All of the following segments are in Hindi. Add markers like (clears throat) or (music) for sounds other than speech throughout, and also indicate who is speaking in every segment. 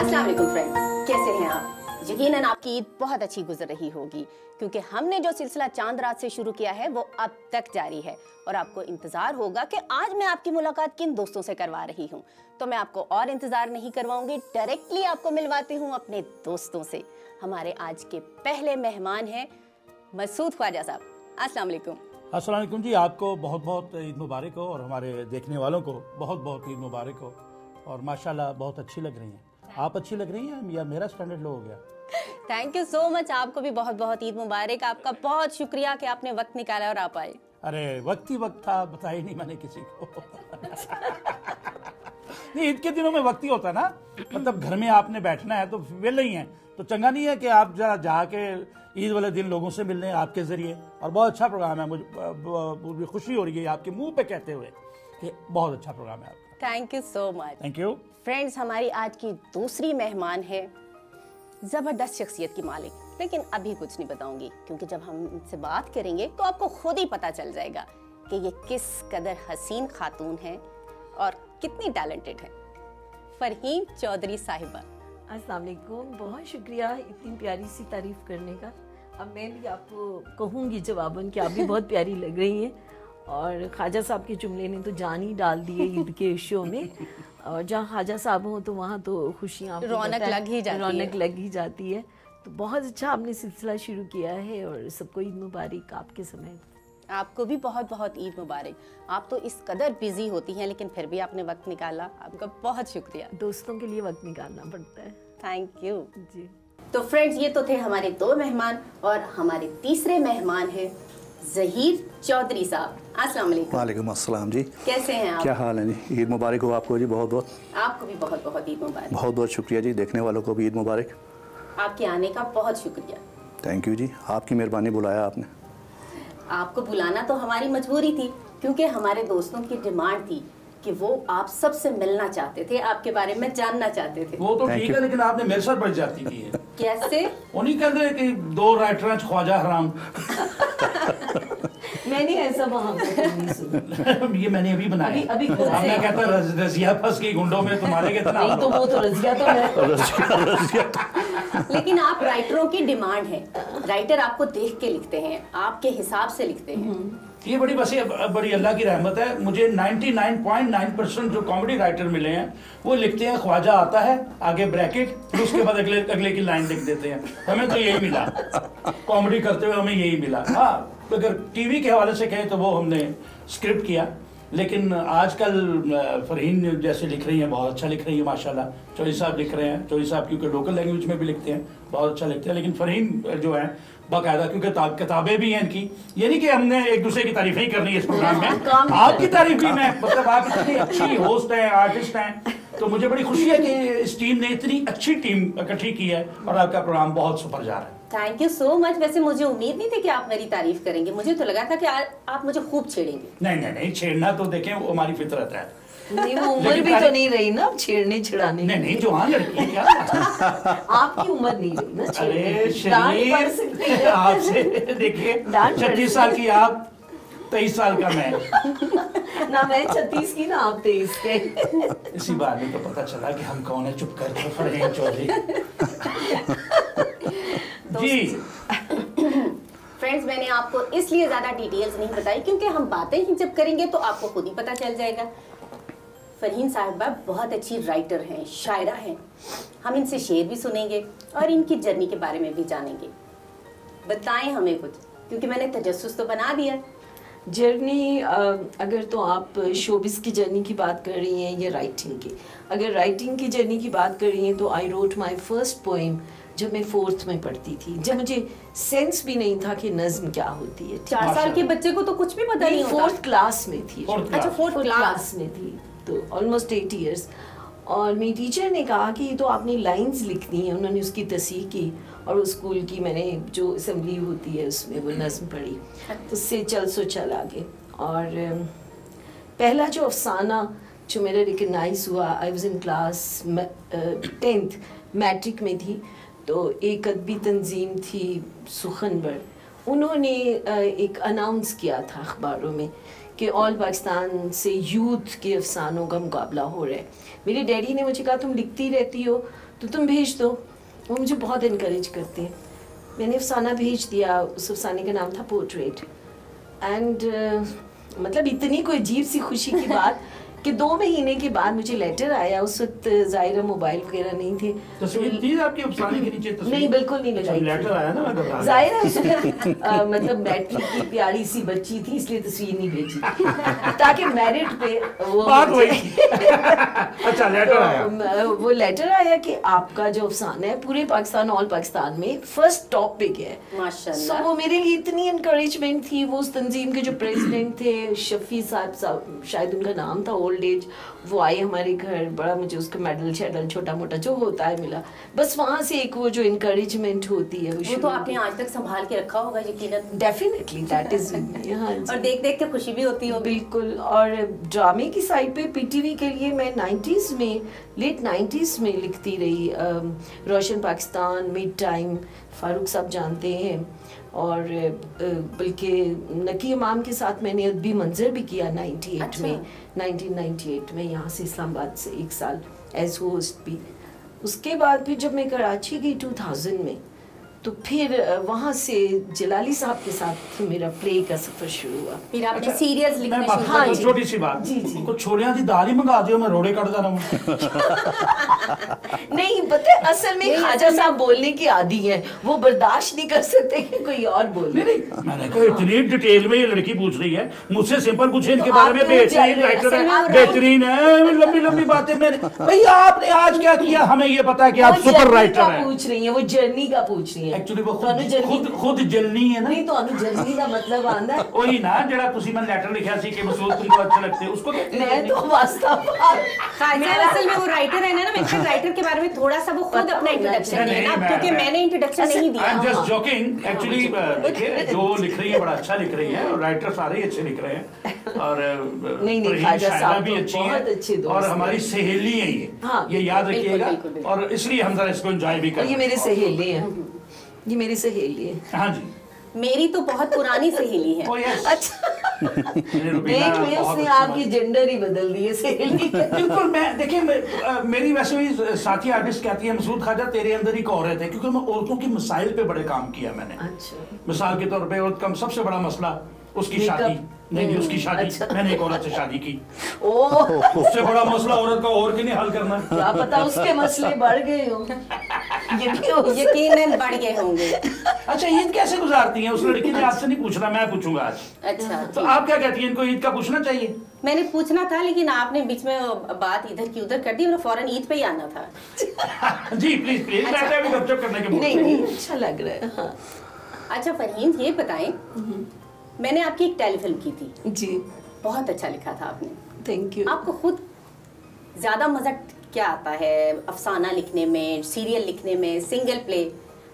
Speaker 1: अस्सलाम वालेकुम कैसे हैं आप? यकीनन आपकी ईद बहुत अच्छी गुजर रही होगी, क्योंकि हमने जो सिलसिला चाँद रात से शुरू किया है, वो अब तक जारी है। और आपको इंतज़ार होगा कि आज मैं आपकी मुलाकात किन दोस्तों से करवा रही हूँ। तो मैं आपको और इंतज़ार नहीं करवाऊँगी डायरेक्टली आपको मिलवाती हूँ अपने दोस्तों से। हमारे आज के पहले मेहमान हैं मसूद ख्वाजा साहब। अस्सलाम वालेकुम।
Speaker 2: जी, आपको बहुत बहुत ईद मुबारक हो, और हमारे देखने वालों को बहुत बहुत ईद मुबारक हो। और माशाल्लाह बहुत अच्छी लग रही हैं। आप अच्छी लग रही हैं या मेरा स्टैंडर्ड लो हो गया?
Speaker 1: थैंक यू सो मच आपको भी बहुत बहुत ईद मुबारक। आपका बहुत शुक्रिया कि आपने वक्त निकाला और आप आए।
Speaker 2: अरे वक्त ही वक्त था बता ही नहीं मैंने किसी को। नहीं ईद के दिनों में वक्त ही होता है ना। मतलब घर में आपने बैठना है तो वेले ही है। तो चंगा नहीं है कि आप जरा जाके ईद वाले दिन लोगों से मिलने आपके ज़रिए। और बहुत अच्छा प्रोग्राम है। मुझे खुशी हो रही है आपके मुँह पे कहते हुए कि बहुत अच्छा प्रोग्राम है आपका।
Speaker 1: Thank you so much
Speaker 2: thank you
Speaker 1: friends हमारी आज की दूसरी मेहमान है ज़बरदस्त शख्सियत की मालिक। लेकिन अभी कुछ नहीं बताऊँगी क्योंकि जब हम इनसे बात करेंगे तो आपको खुद ही पता चल जाएगा कि ये किस कदर हसीन खातून है और कितनी टैलेंटेड है। फरहीन चौधरी साहिबा।
Speaker 3: अस्सलाम वालेकुम। बहुत शुक्रिया इतनी प्यारी सी तारीफ़ करने का। अब मैं भी आपको कहूँगी जवाबन कि आप भी बहुत प्यारी लग रही हैं। और ख्वाजा साहब के जुमले ने तो जान ही डाल दी है ईद के शो में। और जहाँ ख्वाजा साहब हों तो वहाँ तो खुशियाँ
Speaker 1: रौनक लग ही जाती है।
Speaker 3: रौनक लग ही जाती है। तो बहुत अच्छा आपने सिलसिला शुरू किया है और सबको ईद मुबारक आपके समय।
Speaker 1: आपको भी बहुत बहुत ईद मुबारक। आप तो इस कदर बिज़ी होती हैं लेकिन फिर भी आपने वक्त निकाला। आपका बहुत शुक्रिया।
Speaker 3: दोस्तों के लिए वक्त निकालना पड़ता है।
Speaker 1: थैंक यू
Speaker 3: जी।
Speaker 1: तो फ्रेंड्स ये तो थे हमारे दो मेहमान और हमारे तीसरे मेहमान हैं। जहीर चौधरी साहब अस्सलाम वालेकुम
Speaker 4: वालेकुम अस्सलाम जी।
Speaker 1: कैसे हैं आप?
Speaker 4: क्या हाल है जी? ईद मुबारक हो आपको जी बहुत बहुत।
Speaker 1: आपको भी बहुत बहुत ईद मुबारक।
Speaker 4: बहुत बहुत शुक्रिया जी देखने वालों को भी ईद मुबारक।
Speaker 1: आपके आने का बहुत शुक्रिया।
Speaker 4: थैंक यू जी। आपकी मेहरबानी बुलाया आपने।
Speaker 1: आपको बुलाना तो हमारी मजबूरी थी क्योंकि हमारे दोस्तों की डिमांड थी कि वो आप सबसे मिलना चाहते थे आपके बारे में जानना चाहते थे।
Speaker 2: वो तो ठीक है लेकिन आपने मेरे साथ बच जाती की है।
Speaker 1: कैसे?
Speaker 2: उन्हीं कहते हैं कि दो राइटर ख्वाजा हराम। (laughs)
Speaker 3: मैंने ऐसा वहाँ पर नहीं सुना।
Speaker 2: ये मैंने अभी बनाया
Speaker 3: अभी- अभी
Speaker 2: अब मैं कहता रज, रजिया फंस गई गुंडों में तुम्हारे कितना
Speaker 3: नहीं तो वो तो रजिया तो है। (laughs)
Speaker 1: लेकिन आप राइटरों की डिमांड है। राइटर आपको देख के लिखते हैं, आपके हिसाब से लिखते हैं।
Speaker 2: ये बड़ी, बस ये बड़ी अल्लाह की रहमत है। मुझे 99.9 परसेंट जो कॉमेडी राइटर मिले हैं, वो लिखते हैं, ख्वाजा आता है, आगे ब्रैकेट उसके बाद अगले अगले की लाइन लिख देते हैं। हमें तो यही मिला। कॉमेडी करते हुए हमें यही मिला। हाँ अगर टीवी के हवाले से कहें तो वो हमने स्क्रिप्ट किया। लेकिन आजकल फरहीन जैसे लिख रही हैं बहुत अच्छा लिख रही है माशाल्लाह। चौधरी साहब लिख रहे हैं चौधरी साहब क्योंकि लोकल लैंग्वेज में भी लिखते हैं बहुत अच्छा लिखते हैं। लेकिन फरहीन जो है बाकायदा क्योंकि किताबें भी हैं इनकी। ये नहीं कि हमने एक दूसरे की तारीफें ही करनी है इस प्रोग्राम में। (laughs) आपकी तारीफ़ भी (laughs) मैं मतलब आप इतनी अच्छी होस्ट हैं आर्टिस्ट हैं तो मुझे बड़ी खुशी है कि इस टीम ने इतनी अच्छी टीम इकट्ठी की है और आपका प्रोग्राम बहुत सुपर जा रहा है।
Speaker 1: थैंक यू सो मच वैसे मुझे उम्मीद नहीं थी कि आप मेरी तारीफ़ करेंगे। मुझे तो लगा था कि आ, आप मुझे खूब छेड़ेंगे।
Speaker 2: नहीं नहीं नहीं छेड़ना तो देखें वो हमारी फितरत है।
Speaker 3: नहीं वो उम्र भी तो नहीं रही ना छेड़ने छिड़ाने।
Speaker 2: नहीं नहीं जो लड़की क्या? (laughs)
Speaker 3: आपकी उम्र नहीं रही ना छेड़ने
Speaker 2: अरे आपसे देखिए छत्तीस साल की आप तेईस साल का मैं। (laughs)
Speaker 3: ना मैं छत्तीस की ना आप तेईस के।
Speaker 2: इसी बात में तो पता चला कि हम कौन है? चुप कर तो फरहीन चौधरी। (laughs) जी।
Speaker 1: फ्रेंड्स मैंने आपको इसलिए ज़्यादा डिटेल्स नहीं बताई क्योंकि हम बातें ही जब करेंगे तो आपको खुद ही पता चल जाएगा। फरहीन साहिबा बहुत अच्छी राइटर हैं शायरा हैं। हम इनसे शेर भी सुनेंगे और इनकी जर्नी के बारे में भी जानेंगे। बताएँ हमें कुछ क्योंकि मैंने तजस्सुस तो बना दिया।
Speaker 3: जर्नी अगर तो आप शोबिस की जर्नी की बात कर रही हैं या राइटिंग की। अगर राइटिंग की जर्नी की बात कर रही हैं तो I wrote my first poem जब मैं फोर्थ में पढ़ती थी। जब मुझे सेंस भी नहीं था कि नज्म क्या होती है
Speaker 1: चार साल के बच्चे को तो कुछ भी पता नहीं
Speaker 3: फोर्थ क्लास में थी।
Speaker 1: अच्छा फोर्थ क्लास
Speaker 3: में थी तो ऑलमोस्ट एट ईयर्स और मेरी टीचर ने कहा कि ये तो आपने लाइंस लिखनी है उन्होंने उसकी तसीह की। और उस स्कूल की मैंने जो असम्बली होती है उसमें वो नज्म पढ़ी। उससे चल सो चल आगे। और पहला जो अफसाना जो मेरा रिकगनाइज हुआ I was in class tenth matric में थी। तो एक अदबी तंजीम थी सुखनवर। उन्होंने एक अनाउंस किया था अखबारों में कि ऑल पाकिस्तान से यूथ के अफसानों का मुकाबला हो रहा है। मेरे डैडी ने मुझे कहा तुम लिखती रहती हो तो तुम भेज दो। वो मुझे बहुत इनक्रेज करते हैं। मैंने अफसाना भेज दिया उस अफसाने का नाम था पोर्ट्रेट एंड uh, मतलब इतनी कोई अजीब सी खुशी की बात कि दो महीने के बाद मुझे लेटर आया उस वक्त ज़ाहिर मोबाइल वगैरह नहीं थे।
Speaker 2: तस्वीर थी अफसाने के नीचे तस्वीर?
Speaker 3: नहीं बिल्कुल नहीं
Speaker 2: अच्छा,
Speaker 3: लगाई
Speaker 2: लेटर आया ना गया।
Speaker 3: ज़ाहिर है मतलब (laughs) मैट्रिक की प्यारी सी बच्ची थी इसलिए तस्वीर नहीं भेजी (laughs) ताकि मेरिट पे वो
Speaker 2: बात अच्छा लेटर आया।
Speaker 3: तो, वो लेटर आया कि आपका जो अफसाना है पूरे पाकिस्तान ऑल पाकिस्तान में फ़र्स्ट टॉपिक है।
Speaker 1: माशाल्लाह।
Speaker 3: So, वो मेरे लिए इतनी इंकरेजमेंट थी वो उस तंजीम के जो प्रेसिडेंट थे शफी साहब साहब शायद उनका नाम था ओल्ड एज वो आए हमारे घर बड़ा मुझे उसका मेडल शेडल छोटा मोटा जो होता है मिला। बस वहाँ से एक वो जो इंकरेजमेंट होती है
Speaker 1: वो तो आपने आज तक संभाल के रखा होगा यकीनन।
Speaker 3: डेफिनेटली दैट इज़ हाँ
Speaker 1: और देख देख के खुशी भी होती होगी।
Speaker 3: बिल्कुल और ड्रामे की साइड पे पीटीवी के लिए मैं 90s में लेट 90s में लिखती रही रोशन पाकिस्तान मिड टाइम फारूक साहब जानते हैं। और बल्कि नकी इमाम के साथ मैंने अदबी मंजर भी किया 98
Speaker 1: अच्छा।
Speaker 3: में 1998 में यहाँ से इस्लामाबाद से एक साल एज होस्ट भी उसके बाद फिर जब मैं कराची गई 2000 में तो फिर वहाँ से जलाली साहब के साथ मेरा प्ले का सफ़र शुरू हुआ
Speaker 1: फिर आपने सीरियल्स
Speaker 2: मैं
Speaker 1: लिखना शुरू
Speaker 3: हाँ जी।
Speaker 2: छोटी सी बात
Speaker 3: जी, जी।
Speaker 2: कुछ छोलियाँ दी दाल ही मंगा दियो मैं रोड़े कटदा रहूँ
Speaker 3: नहीं पता असल में खाजा साहब बोलने की आदि है वो बर्दाश्त नहीं कर सकते कि कोई और बोले
Speaker 2: नहीं नहीं मैंने कहा इतनी डिटेल में ये लड़की पूछ रही है मुझसे सिंपल कुछ इनके
Speaker 3: तो
Speaker 2: बारे में बेहतरीन
Speaker 3: जा हैं?
Speaker 2: राइटर है बेहतरीन है लंबी लंबी बातें मैंने भैया आपने आज क्या किया हमें ये पता है कि आप सुपर राइटर हैं
Speaker 3: पूछ रही है वो जर्नी का पूछ रही है
Speaker 2: एक्चुअली वो
Speaker 3: ਤੁਹਾਨੂੰ
Speaker 2: खुद
Speaker 3: जर्नी
Speaker 2: खुद खुद जलनी है ना
Speaker 3: नहीं ਤੁਹਾਨੂੰ जर्नी का मतलब आंदा है
Speaker 2: वही ना जरा तुसी मैं लेटर लिखा सी कि मसूद तुमको अच्छे लगते हैं उसको कहते हैं
Speaker 3: मैं तो वास्तव
Speaker 1: खालिद असल में वो राइटर है ना ना मैं राइटर के बारे में थोड़ा सा वो खुद अपना इंट्रोडक्शन
Speaker 2: नहीं,
Speaker 1: देना
Speaker 2: मैं-
Speaker 1: क्योंकि
Speaker 2: मैं-
Speaker 1: मैंने इंट्रोडक्शन नहीं दिया
Speaker 2: आई एम जस्ट
Speaker 3: हाँ।
Speaker 2: जोकिंग एक्चुअली देखिए जो लिख रही है बड़ा अच्छा लिख रही है और राइटर सारे ही अच्छे लिख रहे हैं और
Speaker 3: नहीं,
Speaker 2: परहीन
Speaker 3: ख्वाजा
Speaker 2: शायरा
Speaker 3: साहब
Speaker 2: भी
Speaker 3: तो
Speaker 2: अच्छी
Speaker 3: बहुत
Speaker 2: है
Speaker 3: अच्छे दोस्त
Speaker 2: और
Speaker 3: हैं।
Speaker 2: हमारी सहेली है ये
Speaker 3: हाँ,
Speaker 2: ये याद
Speaker 1: बिल्कुल,
Speaker 2: रखिएगा
Speaker 1: बिल्कुल, बिल्कुल।
Speaker 2: और इसलिए हम जरा इसको एंजॉय भी
Speaker 3: और ये
Speaker 2: करें
Speaker 3: मेरे सहेली हैं ये मेरी सहेली है।
Speaker 2: हाँ जी।
Speaker 1: मेरी तो बहुत पुरानी सहेली है। (laughs)
Speaker 3: अच्छा। देख उसने आपकी जेंडर ही बदल दी है सहेली। (laughs)
Speaker 2: बिल्कुल मैं देखिए मेरी वैसे भी साथी आर्टिस्ट कहती है मसूद खाजा तेरे अंदर ही एक औरत है क्योंकि मैं औरतों की मसाइल पे बड़े काम किया मैंने।
Speaker 3: अच्छा।
Speaker 2: मिसाल के तौर पर औरत का सबसे बड़ा मसला उसकी शादी। नहीं नहीं उसकी शादी।
Speaker 3: अच्छा।
Speaker 2: मैंने एक औरत से शादी की। (laughs)
Speaker 3: ओ
Speaker 2: उससे बड़ा मसला औरत का और कि नहीं हल करना?
Speaker 3: क्या पता उसके मसले बढ़ गए हो। ये भी
Speaker 1: यकीनन बढ़ गए होंगे।
Speaker 2: अच्छा ईद कैसे गुजारती हैं? उस लड़की ने आपसे नहीं पूछना मैं पूछूँगा आज।
Speaker 1: अच्छा।
Speaker 2: तो आप क्या कहती हैं इनको ईद का पूछना चाहिए?
Speaker 1: मैंने पूछना था लेकिन आपने बीच में बात इधर की उधर कर दी और फ़ौरन ईद पे ही आना था। (laughs)
Speaker 2: जी प्लीज़ प्लीज़ अभी गपशप करने के
Speaker 3: नहीं नहीं अच्छा लग रहा है। हाँ।
Speaker 1: अच्छा फरहीन ये बताएँ मैंने आपकी एक टेलीफिल्म की थी।
Speaker 3: जी।
Speaker 1: बहुत अच्छा लिखा था आपने।
Speaker 3: थैंक यू
Speaker 1: आपको खुद ज़्यादा मज़ा क्या आता है अफसाना लिखने में सीरियल लिखने में सिंगल प्ले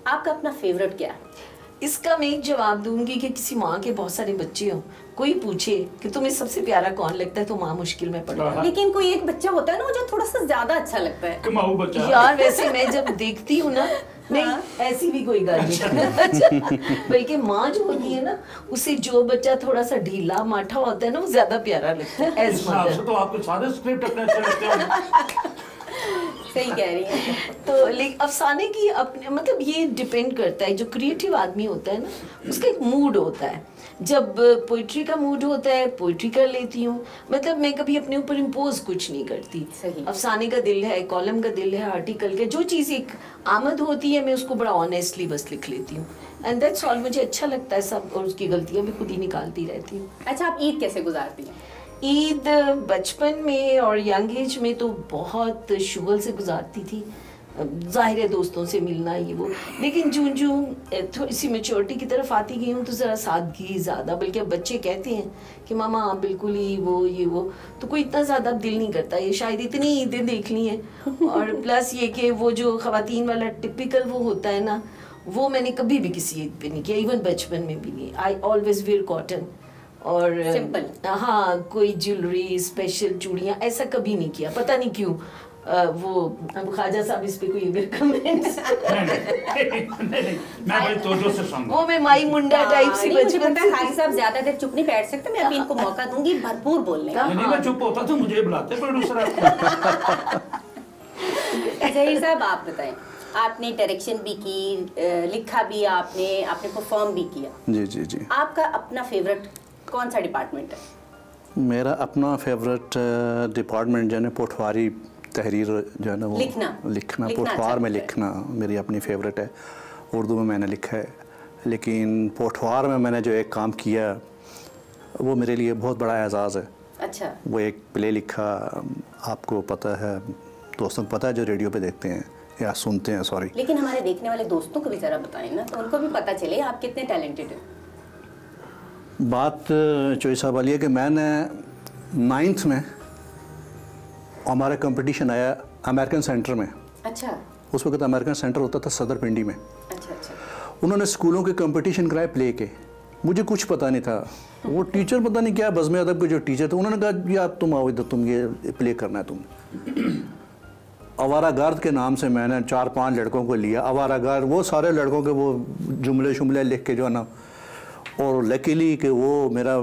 Speaker 1: आपका अपना फेवरेट क्या है?
Speaker 3: इसका मैं एक जवाब दूँगी कि किसी माँ के बहुत सारे बच्चे हो कोई पूछे कि तुम्हें सबसे प्यारा कौन लगता है तो माँ मुश्किल में पड़
Speaker 2: हाँ।
Speaker 1: लेकिन कोई एक बच्चा होता है ना जो थोड़ा सा ज़्यादा अच्छा लगता है।
Speaker 2: बच्चा।
Speaker 3: यार वैसे मैं जब देखती हूँ ना नहीं
Speaker 1: हाँ।
Speaker 3: ऐसी भी कोई गल नहीं। (laughs) बल्कि माँ जो होती है ना उसे जो बच्चा थोड़ा सा ढीला माठा होता है ना वो ज़्यादा प्यारा लगता है। एज मदर
Speaker 2: तो आपके सारे स्क्रिप्ट अपने अच्छे लगते हैं।
Speaker 1: सही कह रही है।
Speaker 3: तो लेकिन अफसाने की अपने मतलब ये डिपेंड करता है जो क्रिएटिव आदमी होता है ना उसका एक मूड होता है। जब पोइट्री का मूड होता है पोइट्री कर लेती हूँ। मतलब मैं कभी अपने ऊपर इम्पोज कुछ नहीं करती। अफसाने का दिल है कॉलम का दिल है आर्टिकल का जो चीज़ एक आमद होती है मैं उसको बड़ा ऑनेस्टली बस लिख लेती हूँ। एंड दैट्स ऑल मुझे अच्छा लगता है सब और उसकी गलतियाँ भी खुद ही निकालती रहती हूँ।
Speaker 1: अच्छा आप ईद कैसे गुजारती हैं?
Speaker 3: ईद बचपन में और यंग एज में तो बहुत शुगल से गुजारती थी। ज़ाहिर है दोस्तों से मिलना ये वो। लेकिन जूं जूं थोड़ी सी मेच्योरिटी की तरफ़ आती गई हूँ तो ज़रा सादगी ज़्यादा बल्कि अब बच्चे कहते हैं कि मामा आप बिल्कुल ही वो ये वो। तो कोई इतना ज़्यादा दिल नहीं करता ये शायद इतनी ईदें देख ली हैं। और प्लस ये कि वो जो ख़वातीन वाला टिपिकल वो होता है ना वो मैंने कभी भी किसी ईद पे नहीं किया इवन बचपन में भी नहीं। आई ऑलवेज वेयर कॉटन और
Speaker 1: Simple.
Speaker 3: हाँ कोई ज्वेलरी स्पेशल चूड़ियाँ ऐसा कभी नहीं किया। पता नहीं क्यों वो अब ख्वाजा साहब इस पे कोई अगर कमेंट (laughs)
Speaker 2: नहीं नहीं मैं बड़ी तोजो से सुनूँगा
Speaker 3: वो मैं माई मुंडा टाइप
Speaker 1: हाँ,
Speaker 3: सी बचपन से
Speaker 1: खाली साहब ज़्यादा देर चुप नहीं बैठ सकते मैं अभी इनको मौका दूँगी भरपूर बोलने का।
Speaker 2: नहीं नहीं मैं चुप होता तो मुझे बुलाते प्रोड्यूसर (laughs)
Speaker 1: जहीर साहब आप बताएँ आपने डायरेक्शन भी की लिखा भी आपने आपने परफॉर्म भी किया।
Speaker 4: जी जी जी।
Speaker 1: आपका अपना फेवरेट कौन सा डिपार्टमेंट है?
Speaker 4: मेरा अपना फेवरेट डिपार्टमेंट जो है पोठवारी तहरीर जो है ना वो
Speaker 1: लिखना।
Speaker 4: लिखना पोठवार
Speaker 1: अच्छा।
Speaker 4: में लिखना मेरी अपनी फेवरेट है। उर्दू में मैंने लिखा है। लेकिन पोठवार में मैंने जो एक काम किया वो मेरे लिए बहुत बड़ा एजाज़ है।
Speaker 1: अच्छा।
Speaker 4: वो एक प्ले लिखा आपको पता है दोस्तों को पता है जो रेडियो पे देखते हैं या सुनते हैं सॉरी
Speaker 1: लेकिन हमारे देखने वाले दोस्तों को भी जरा बताएँ ना तो उनको भी पता चले आप कितने टैलेंटेड हैं।
Speaker 4: बात चोई साहब वाली है कि मैंने नाइन्थ में हमारा कंपटीशन आया अमेरिकन सेंटर में।
Speaker 1: अच्छा।
Speaker 4: उस वक्त अमेरिकन सेंटर होता था सदर पिंडी में।
Speaker 1: अच्छा अच्छा।
Speaker 4: उन्होंने स्कूलों के कंपटीशन कराए प्ले के। मुझे कुछ पता नहीं था। वो टीचर पता नहीं क्या बज़म अदब के जो टीचर थे उन्होंने कहा यार तुम आओ इधर तुम ये प्ले करना है तुम। अवारा गर्द के नाम से मैंने चार पाँच लड़कों को लिया। अवारा गर्द वो सारे लड़कों के वो जुमले शुमले लिख के जो है ना और लकीली कि वो मेरा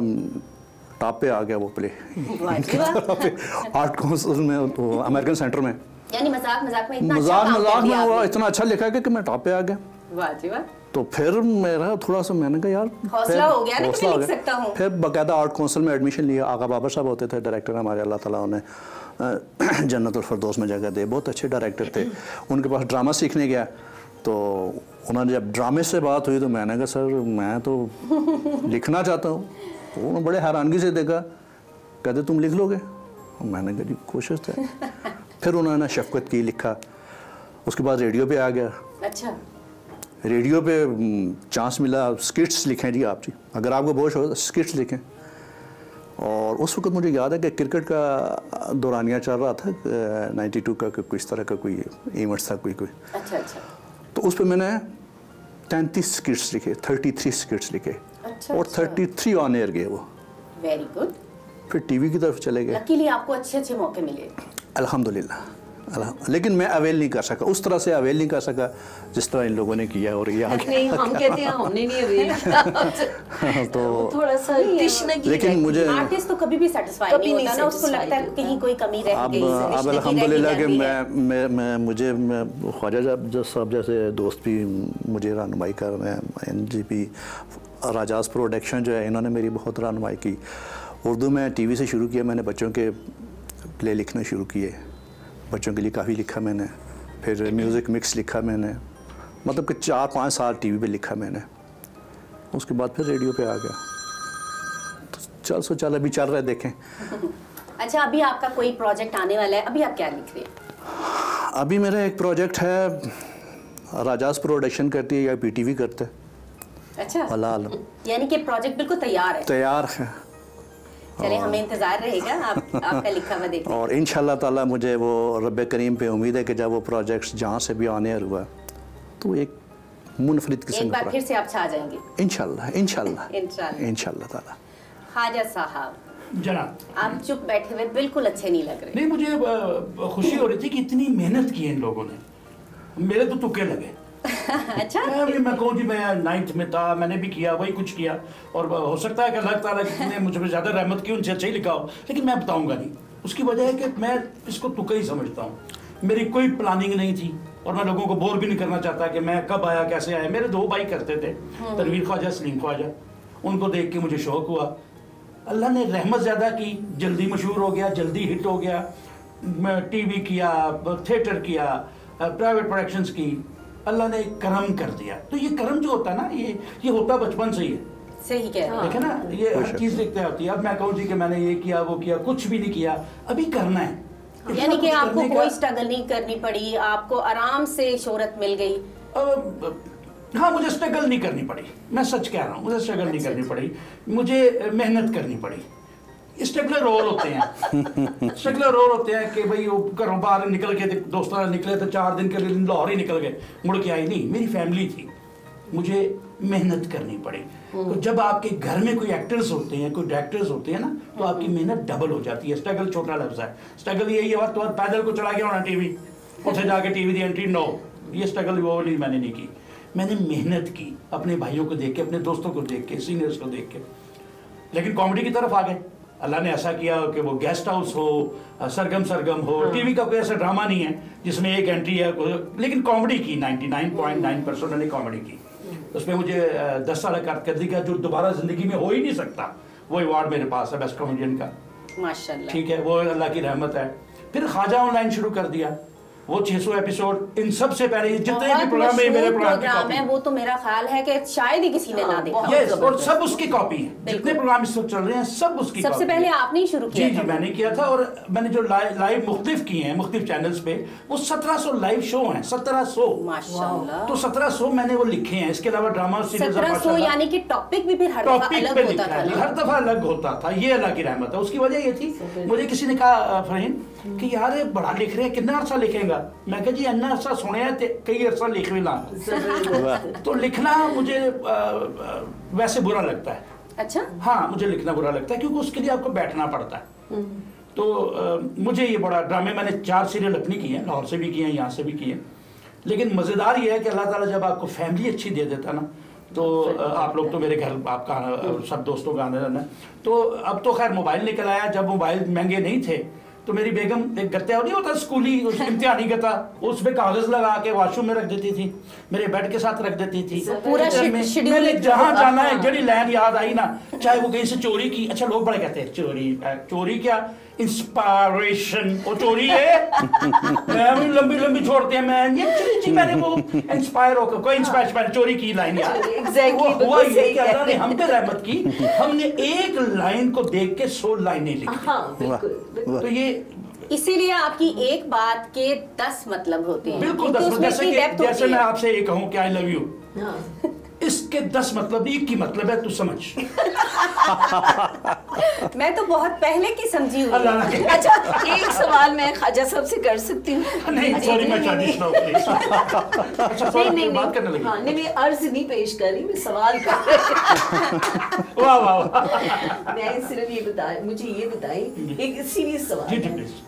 Speaker 4: टॉप पे आ गया वो प्ले। आर्ट काउंसिल में अमेरिकन सेंटर में।
Speaker 1: यानी मज़ाक मज़ाक में इतना
Speaker 4: मज़ाक
Speaker 1: अच्छा
Speaker 4: मज़ाक में
Speaker 1: दिया
Speaker 4: इतना अच्छा लिखा कि, कि मैं टॉप पे आ गया। तो फिर मेरा थोड़ा सा मैंने कहा यार
Speaker 1: हौसला हो गया ना कि
Speaker 4: हौसला
Speaker 1: मैं
Speaker 4: हो
Speaker 1: लिख
Speaker 4: गया।
Speaker 1: सकता हूँ।
Speaker 4: फिर बाकायदा आर्ट काउंसिल में एडमिशन लिया। आगा बाबर साहब होते थे डायरेक्टर हमारे अल्लाह ताला उन्हें (clears throat) जन्नत फरदोस में जगह दे। बहुत अच्छे डायरेक्टर थे। उनके पास ड्रामा सीखने गया। तो उन्होंने जब ड्रामे से बात हुई तो मैंने कहा सर मैं तो (laughs) लिखना चाहता हूँ। तो उन्होंने बड़े हैरानगी से देखा कहते तुम लिख लोगे? मैंने कहा जी कोशिश तो है। (laughs) फिर उन्होंने शफकत की लिखा। उसके बाद रेडियो पे आ गया।
Speaker 1: अच्छा।
Speaker 4: रेडियो पे चांस मिला स्किट्स लिखें जी आप जी। अगर आपको बहुत शौक स्किट्स लिखें। और उस वक्त मुझे याद है कि क्रिकेट का दौरानिया चल रहा था नाइन्टी टू का कि इस तरह का कोई इवेंट्स था कोई कोई
Speaker 1: अच्छा अच्छा।
Speaker 4: तो उस पर मैंने तैंतीस स्किट्स लिखे थर्टी थ्री स्किट्स लिखे।
Speaker 1: अच्छा,
Speaker 4: और। थर्टी थ्री ऑन एयर गए वो।
Speaker 1: वेरी गुड
Speaker 4: फिर टीवी की तरफ़ चले गए।
Speaker 1: लकीली आपको अच्छे अच्छे मौके मिले।
Speaker 4: अल्हम्दुलिल्लाह। लेकिन मैं अवेल नहीं कर सका। उस तरह से अवेल नहीं कर सका जिस तरह इन लोगों ने किया और ये आगे
Speaker 3: नहीं हम (laughs) कहते हैं हमने नहीं अवेल (laughs)
Speaker 4: तो
Speaker 3: थोड़ा सा तिश्नगी
Speaker 4: लेकिन मुझे
Speaker 1: आर्टिस्ट तो कभी भी सेटिस्फाई नहीं
Speaker 3: नहीं
Speaker 1: होता ना उसको लगता है कहीं कोई कमी रह
Speaker 4: अब
Speaker 1: गई
Speaker 4: अब अल्हम्दुलिल्लाह कि मैं मैं मैं मुझे ख्वाजा साहब साहब जैसे दोस्त भी मुझे रहनुमाई कर रहे हैं एन जी पी राजाज प्रोडक्शन जो है इन्होंने मेरी बहुत रहनुमाई की। उर्दू में टीवी से शुरू किया मैंने बच्चों के प्ले लिखने शुरू किए। बच्चों के लिए काफ़ी लिखा मैंने फिर म्यूज़िक मिक्स लिखा मैंने मतलब कि चार पाँच साल टीवी पे लिखा मैंने। उसके बाद फिर रेडियो पे आ गया। तो चल सो चल अभी चल रहा है देखें। (laughs)
Speaker 1: अच्छा अभी आपका कोई प्रोजेक्ट आने वाला है? अभी आप क्या लिख रहे हैं?
Speaker 4: अभी मेरा एक प्रोजेक्ट है राजाज प्रोडक्शन करती है या पीटीवी करते। हैं
Speaker 1: अच्छा।
Speaker 4: हलाल।
Speaker 1: यानी कि प्रोजेक्ट बिल्कुल तैयार है।
Speaker 4: तैयार है।
Speaker 1: चले हमें इंतज़ार रहेगा। आप आपका लिखा हुआ देखें
Speaker 4: और इन ताला मुझे वो रब करीम पे उम्मीद है कि जब वो प्रोजेक्ट्स जहाँ से भी आने हुआ तो एक मुनफरद किस्म
Speaker 1: एक बार
Speaker 4: का
Speaker 1: फिर से आप छा जाएँगे।
Speaker 4: इनशाला इनशाला
Speaker 1: इंशाल्लाह।
Speaker 4: इनशाला ताला।
Speaker 1: ख्वाजा साहब।
Speaker 2: जनाब।
Speaker 1: आप चुप बैठे हुए बिल्कुल अच्छे नहीं लग रहे।
Speaker 2: नहीं मुझे खुशी हो रही थी कि इतनी मेहनत की है इन लोगों ने। मेरे तो तुक्के लगे। (laughs)
Speaker 1: अच्छा।
Speaker 2: मैं भी मैं कहूँ जी मैं नाइन्थ में था मैंने भी किया वही कुछ किया। और हो सकता है कि अल्लाह ताला ने मुझ पर ज़्यादा रहमत की उनसे अच्छा ही लिखा हो। लेकिन मैं बताऊँगा नहीं। उसकी वजह है कि मैं इसको तुक्का ही समझता हूँ। मेरी कोई प्लानिंग नहीं थी और मैं लोगों को बोर भी नहीं करना चाहता कि मैं कब आया कैसे आया। मेरे दो भाई करते थे तनवीर ख्वाजा सलीम ख्वाजा। उनको देख के मुझे शौक हुआ। अल्लाह ने रहमत ज़्यादा की जल्दी मशहूर हो गया जल्दी हिट हो गया। टीवी किया थिएटर किया प्राइवेट प्रोडक्शंस की। अल्लाह ने एक करम कर दिया। तो ये करम जो होता है ना ये ये होता बचपन से ही है।
Speaker 1: सही कह रहे हैं।
Speaker 2: देखे ना ये हर चीज़ देखते होती है। अब मैं कहूँ जी कि मैंने ये किया वो किया कुछ भी नहीं किया अभी करना है।
Speaker 1: यानी कि आपको कोई स्ट्रगल नहीं करनी पड़ी आपको आराम से शोहरत मिल गई।
Speaker 2: अब, हाँ मुझे स्ट्रगल नहीं करनी पड़ी। मैं सच कह रहा हूँ मुझे स्ट्रगल नहीं करनी पड़ी। मुझे मेहनत करनी पड़ी। स्ट्रगलर रोल होते हैं। स्ट्रगलर रोल होते हैं कि भाई वो घरों बाहर निकल के दोस्तों निकले तो चार दिन के लिए लाहौर ही निकल गए। मुड़ के आई नहीं। मेरी फैमिली थी। मुझे मेहनत करनी पड़ी। तो जब आपके घर में कोई एक्टर्स होते हैं कोई डायरेक्टर्स होते हैं ना तो आपकी मेहनत डबल हो जाती है। स्ट्रगल छोटा लफ्ज है। स्ट्रगल यही है तो पैदल को चला गया होना टीवी उसे जाके टीवी दी एंट्री नो ये स्ट्रगल वो नहीं मैंने नहीं की। मैंने मेहनत की अपने भाइयों को देख के अपने दोस्तों को देख के सीनियर्स को देख के। लेकिन कॉमेडी की तरफ़ आ गए। अल्लाह ने ऐसा किया कि वो गेस्ट हाउस हो सरगम सरगम हो। टीवी का कोई ऐसा ड्रामा नहीं है जिसमें एक एंट्री है लेकिन कॉमेडी की 99.9 परसेंट मैंने कॉमेडी की। उसमें मुझे दस साल कारकर्दगी का जो दोबारा ज़िंदगी में हो ही नहीं सकता वो अवार्ड मेरे पास है बेस्ट कॉमेडियन का। ठीक है वो अल्लाह की रहमत है। फिर ख्वाजा ऑनलाइन शुरू कर दिया। वो 600 एपिसोड इन सबसे पहले ये जितने भी प्रोग्राम है मेरे प्रोग्राम की कॉपी
Speaker 1: है वो तो मेरा ख्याल है कि शायद ही किसी ने ना
Speaker 3: हाँ,
Speaker 1: देखा
Speaker 2: यस और सब उसकी कॉपी है। जितने प्रोग्राम इस वक्त चल रहे हैं सब उसकी
Speaker 1: सबसे पहले आपने ही शुरू किया
Speaker 2: जी
Speaker 1: था।
Speaker 2: जी मैंने किया था और मैंने जो लाइव मुख्तलिफ़ किए हैं मुख्तलिफ़ चैनल्स पे वो 1700 लाइव शो हैं 1700
Speaker 1: माशाल्लाह।
Speaker 2: तो 1700 मैंने वो लिखे हैं। इसके अलावा ड्रामा सीरीज़
Speaker 1: सत्रह सौ यानी कि टॉपिक भी फिर हर दफ़ा
Speaker 2: टॉपिक
Speaker 1: अलग
Speaker 2: पे
Speaker 1: होता
Speaker 2: लिखा
Speaker 1: था
Speaker 2: है हर दफ़ा अलग होता था ये अल्लाह की रहमत है। उसकी वजह ये थी मुझे किसी ने कहा "अ, फहीम कि यार बड़ा लिख रहे हैं कितना अरसा लिखेगा? मैं कहा जी अन्ना अरसा सुने कई अरसा लिख भी ला तो लिखना मुझे वैसे बुरा लगता है
Speaker 1: अच्छा
Speaker 2: हाँ मुझे लिखना बुरा लगता है क्योंकि उसके लिए आपको बैठना पड़ता है तो अ, मुझे ये बड़ा ड्रामे मैंने चार सीरियल अपनी किए हैं लाहौर से भी किए हैं यहाँ से भी किए हैं लेकिन मज़ेदार ये है कि अल्लाह ताला जब आपको फैमिली अच्छी दे देता ना तो आप लोग तो मेरे घर आपका सब दोस्तों का आने जाना तो अब तो खैर मोबाइल निकल आया जब मोबाइल महँगे नहीं थे तो मेरी बेगम एक गत्या नहीं होता स्कूली उस (laughs) इम्तिहानी गत्ता उसमें कागज़ लगा के वॉशरूम में रख देती थी मेरे बेड के साथ रख देती थी।
Speaker 1: पूरा
Speaker 2: मैंने जहाँ जाना है जड़ी लाइन याद आई ना चाहे वो कहीं से चोरी की अच्छा लोग बड़े कहते हैं चोरी चोरी क्या? इंस्पायरेशन वो चोरी है मैं भी लंबी लंबी छोड़ते हैं मैं ये चोरी जी मैंने वो इंस्पायर होकर कोई इंस्पायर मैंने चोरी की लाइन यार
Speaker 3: Exactly,
Speaker 2: वो हुआ ये कि अल्लाह ने हम पे रहमत की हमने एक लाइन को देख के सौ लाइनें लिखी
Speaker 3: हाँ बिल्कुल
Speaker 2: तो ये
Speaker 1: इसीलिए आपकी एक बात के दस मतलब होते हैं।
Speaker 2: बिल्कुल दस
Speaker 1: उसमें
Speaker 2: जैसे मैं आपसे ये कहूँ कि आई लव यू इसके दस मतलब एक की मतलब है तू समझ। (laughs)
Speaker 1: मैं तो बहुत पहले की समझी हूँ।
Speaker 3: अच्छा एक सवाल मैं ख्वाजा साहब से कर सकती हूँ।
Speaker 2: नहीं सॉरी मैं ट्रेडिशनल प्लीज़ (laughs) अच्छा
Speaker 3: नहीं
Speaker 2: सॉरी
Speaker 3: नहीं
Speaker 2: बात करने लगी।
Speaker 3: हाँ नहीं मैं अर्ज़ नहीं पेश कर रही मैं सवाल कर रही (laughs)
Speaker 2: वाह वाह
Speaker 3: मैं सिर्फ़ ये बता मुझे ये बताएँ एक सीरियस सवाल.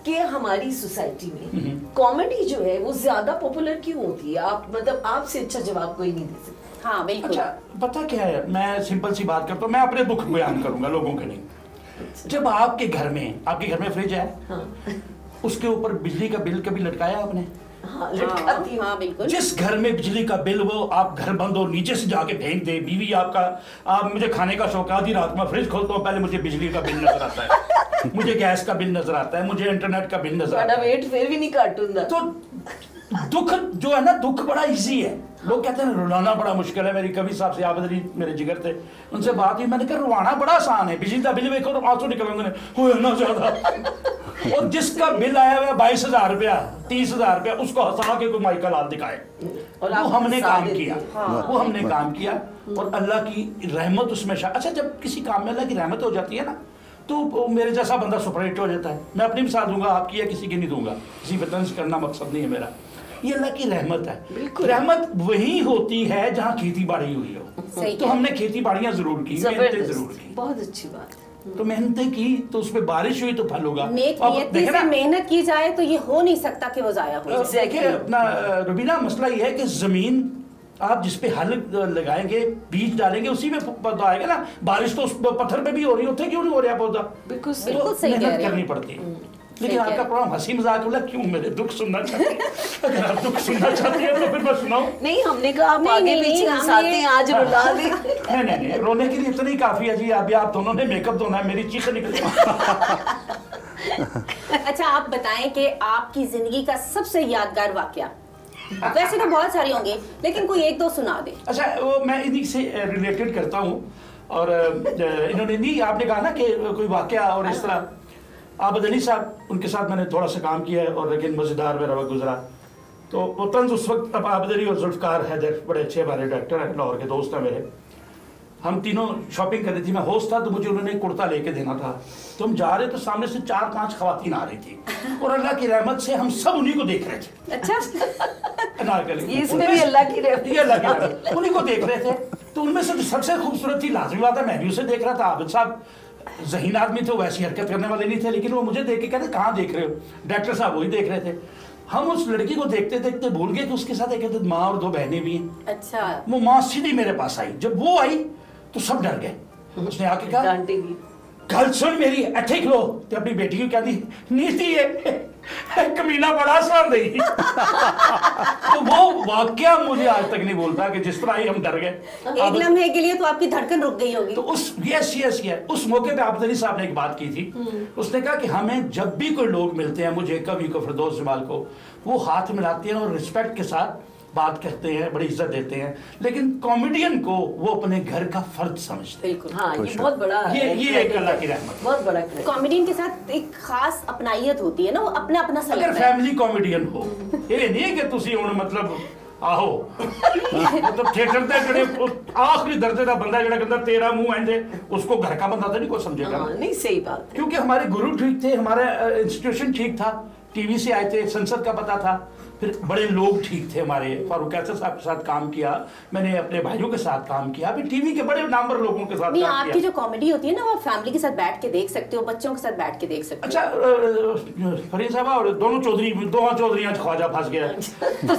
Speaker 3: कि हमारी सोसाइटी में कॉमेडी जो है वो ज़्यादा पॉपुलर क्यों होती है? आप मतलब आपसे अच्छा जवाब कोई नहीं दे सकता।
Speaker 1: हाँ,
Speaker 2: अच्छा पता क्या है? मैं सिंपल सी बात करता हूँ मैं अपने दुख बयान करूँगा लोगों के लिए। अच्छा। जब आपके घर में आपके घर में फ्रिज है
Speaker 3: हाँ।
Speaker 2: उसके ऊपर बिजली का बिल कभी लटकाया आपने?
Speaker 3: हाँ,
Speaker 1: हाँ बिल्कुल।
Speaker 2: जिस घर में बिजली का बिल वो आप घर बंद हो नीचे से जाके फेंक दे बीवी आपका आप मुझे खाने का शौक आधी रात में फ्रिज खोलता हूँ पहले मुझे बिजली का बिल नज़र आता है मुझे गैस का बिल नज़र आता है मुझे इंटरनेट का बिल नज़र आता है।
Speaker 3: वेट फिर भी नहीं काटूँगा
Speaker 2: तो दुख जो है ना दुख बड़ा इजी है। लोग कहते हैं रुलाना बड़ा मुश्किल है मेरी कवि साहब से अली मेरे जिगर थे उनसे बात हुई मैंने कहा रुवाना बड़ा आसान है बिजली का बिल देखो तो आँसू निकल हैं। ना ज़्यादा। और जिसका बिल आया हुआ बाईस हज़ार रुपया तीस हज़ार रुपया उसको हंसा के कोई माइकल हाल दिखाए।
Speaker 3: और
Speaker 2: वो हमने काम किया।
Speaker 3: हो।
Speaker 2: वो हमने काम किया और अल्लाह की रहमत उसमें अच्छा जब किसी काम में अल्लाह की रहमत हो जाती है ना तो मेरे जैसा बंदा सुपरहिट हो जाता है। मैं अपनी मिसाल दूँगा आपकी या किसी की नहीं दूँगा। किसी पे तंज करना मकसद नहीं है मेरा। ये अल्लाह की रहमत है।
Speaker 3: बिल्कुल।
Speaker 2: रहमत वही होती है जहाँ खेती बाड़ी हुई हो।
Speaker 1: सही
Speaker 2: तो हमने खेती बाड़ियाँ ज़रूर की मेहनतें ज़रूर की।
Speaker 3: बहुत अच्छी बात
Speaker 2: तो मेहनतें की तो उसमें बारिश हुई तो फल होगा।
Speaker 1: मेहनत की जाए तो ये हो नहीं सकता कि वो जाया हो
Speaker 2: देखिए अपना रुबीना मसला ये है कि ज़मीन आप जिस पे हल लगाएँगे बीज डालेंगे उसी में पौधा आएगा ना। बारिश तो उस पत्थर पे भी हो रही होती क्यों नहीं हो रहा पौधा?
Speaker 3: बिल्कुल सही।
Speaker 2: तो मेहनत करनी पड़ती है।
Speaker 1: सही
Speaker 2: लेकिन आपका प्रोग्राम हँसी मज़ाक वाला क्यों? मेरे दुख सुनना चाहते हैं। अगर आप दुख सुनना चाहती हैं तो फिर मैं सुनाऊं।
Speaker 3: नहीं हमने कहा आप आगे पीछे हंसाते हैं आज रुला दे।
Speaker 2: नहीं नहीं नहीं रोने के लिए इतना ही काफ़ी है जी अभी आप दोनों ने मेकअप धोना है मेरी चीखें निकल।
Speaker 1: अच्छा आप बताएँ कि आपकी ज़िंदगी का सबसे यादगार वाकया। वैसे तो बहुत सारे होंगे लेकिन कोई एक दो सुना दे।
Speaker 2: अच्छा वो मैं इन्हीं से रिलेटेड करता हूँ और इन्होंने नहीं आपने कहा ना कि कोई वाक्य और इस तरह। आबद अली साहब उनके साथ मैंने थोड़ा सा काम किया है और लेकिन मज़ेदार मेरा वक्त गुजरा। तो वो तंज उस वक्त अब आबद अली और जुल्फकार हैदर बड़े अच्छे हमारे डायरेक्टर हैं लाहौर के दोस्त हैं मेरे। हम तीनों शॉपिंग कर रही थी। मैं होस्ट था तो मुझे उन्होंने कुर्ता लेके देना था। तो हम जा रहे तो सामने से चार पाँच खवातीन आ रही थी। और अल्लाह की रहमत से हम सब उन्हीं को देख रहे थे।
Speaker 1: अच्छा।
Speaker 3: इसमें भी अल्लाह की रहमत।
Speaker 2: ये अल्लाह की रहमत। उन्हीं को देख रहे थे। तो उनमें से जो सबसे खूबसूरत थी लाजमी बात है मैं भी उसे देख रहा था आबिद साहब। जहीन आदमी थे वो वैसी हरकत करने वाले नहीं थे लेकिन वो मुझे देख के कहते कहाँ देख रहे हो? डॉक्टर साहब वही देख रहे थे। हम उस लड़की को देखते देखते भूल गए कि उसके साथ एक माँ और दो बहनें भी हैं।
Speaker 1: अच्छा।
Speaker 2: वो माँ सीधी मेरे पास आई। जब वो आई तो सब डर गए। उसने आके कहा कल सुन मेरी अठे लो तो अपनी बेटी को क्या दी नीति है। कमीना बड़ा आसान रही। तो वो वाक्य मुझे आज तक नहीं बोलता कि जिस तरह ही हम डर गए।
Speaker 1: एक लम्हे के लिए तो आपकी धड़कन रुक गई होगी।
Speaker 2: तो उस यस यस यस उस मौके पे आबदनी साहब ने एक बात की थी। उसने कहा कि हमें जब भी कोई लोग मिलते हैं मुझे कभी को फिरदौस जमाल को वो हाथ मिलाते हैं और रिस्पेक्ट के साथ बात करते हैं बड़ी इज्जत देते हैं लेकिन कॉमेडियन को वो अपने घर का फर्ज समझते
Speaker 1: बिल्कुल
Speaker 3: हाँ ये
Speaker 4: खुश
Speaker 3: बहुत बड़ा
Speaker 2: हैं ये
Speaker 3: है,
Speaker 2: ये एक अल्लाह की रहमत
Speaker 3: बहुत बड़ा credit।
Speaker 1: कॉमेडियन के साथ एक खास अपनाइयत होती है ना वो अपना अपना सा
Speaker 2: अगर
Speaker 1: लगता है
Speaker 2: फैमिली कॉमेडियन हो ये नहीं है कि तुसी ਹੁਣ मतलब ਆਹੋ मतलब थिएटर ਤੇ ਜਿਹੜੇ ਉਹ ਆਖਰੀ ਦਰਜੇ ਦਾ ਬੰਦਾ ਜਿਹੜਾ ਕਹਿੰਦਾ ਤੇਰਾ ਮੂੰਹ ਇੰਜ ਹੈ, उसको घर का बंदा तो नहीं कोई समझेगा
Speaker 3: हाँ नहीं सही बात है
Speaker 2: क्योंकि हमारे गुरु ठीक थे हमारा इंस्टीट्यूशन ठीक था टीवी से आए थे संसद का पता था फिर बड़े लोग ठीक थे हमारे। फारूक कैसर साहब के साथ काम किया मैंने अपने भाइयों के साथ काम किया फिर टीवी के बड़े नामवर लोगों के साथ
Speaker 1: नहीं आपकी जो कॉमेडी होती है ना वो फैमिली के साथ बैठ के देख सकते हो बच्चों के साथ बैठ के देख सकते
Speaker 2: अच्छा फरीद साहब और दोनों चौधरी दोनों चौधरी ख्वाजा फंस गया (laughs)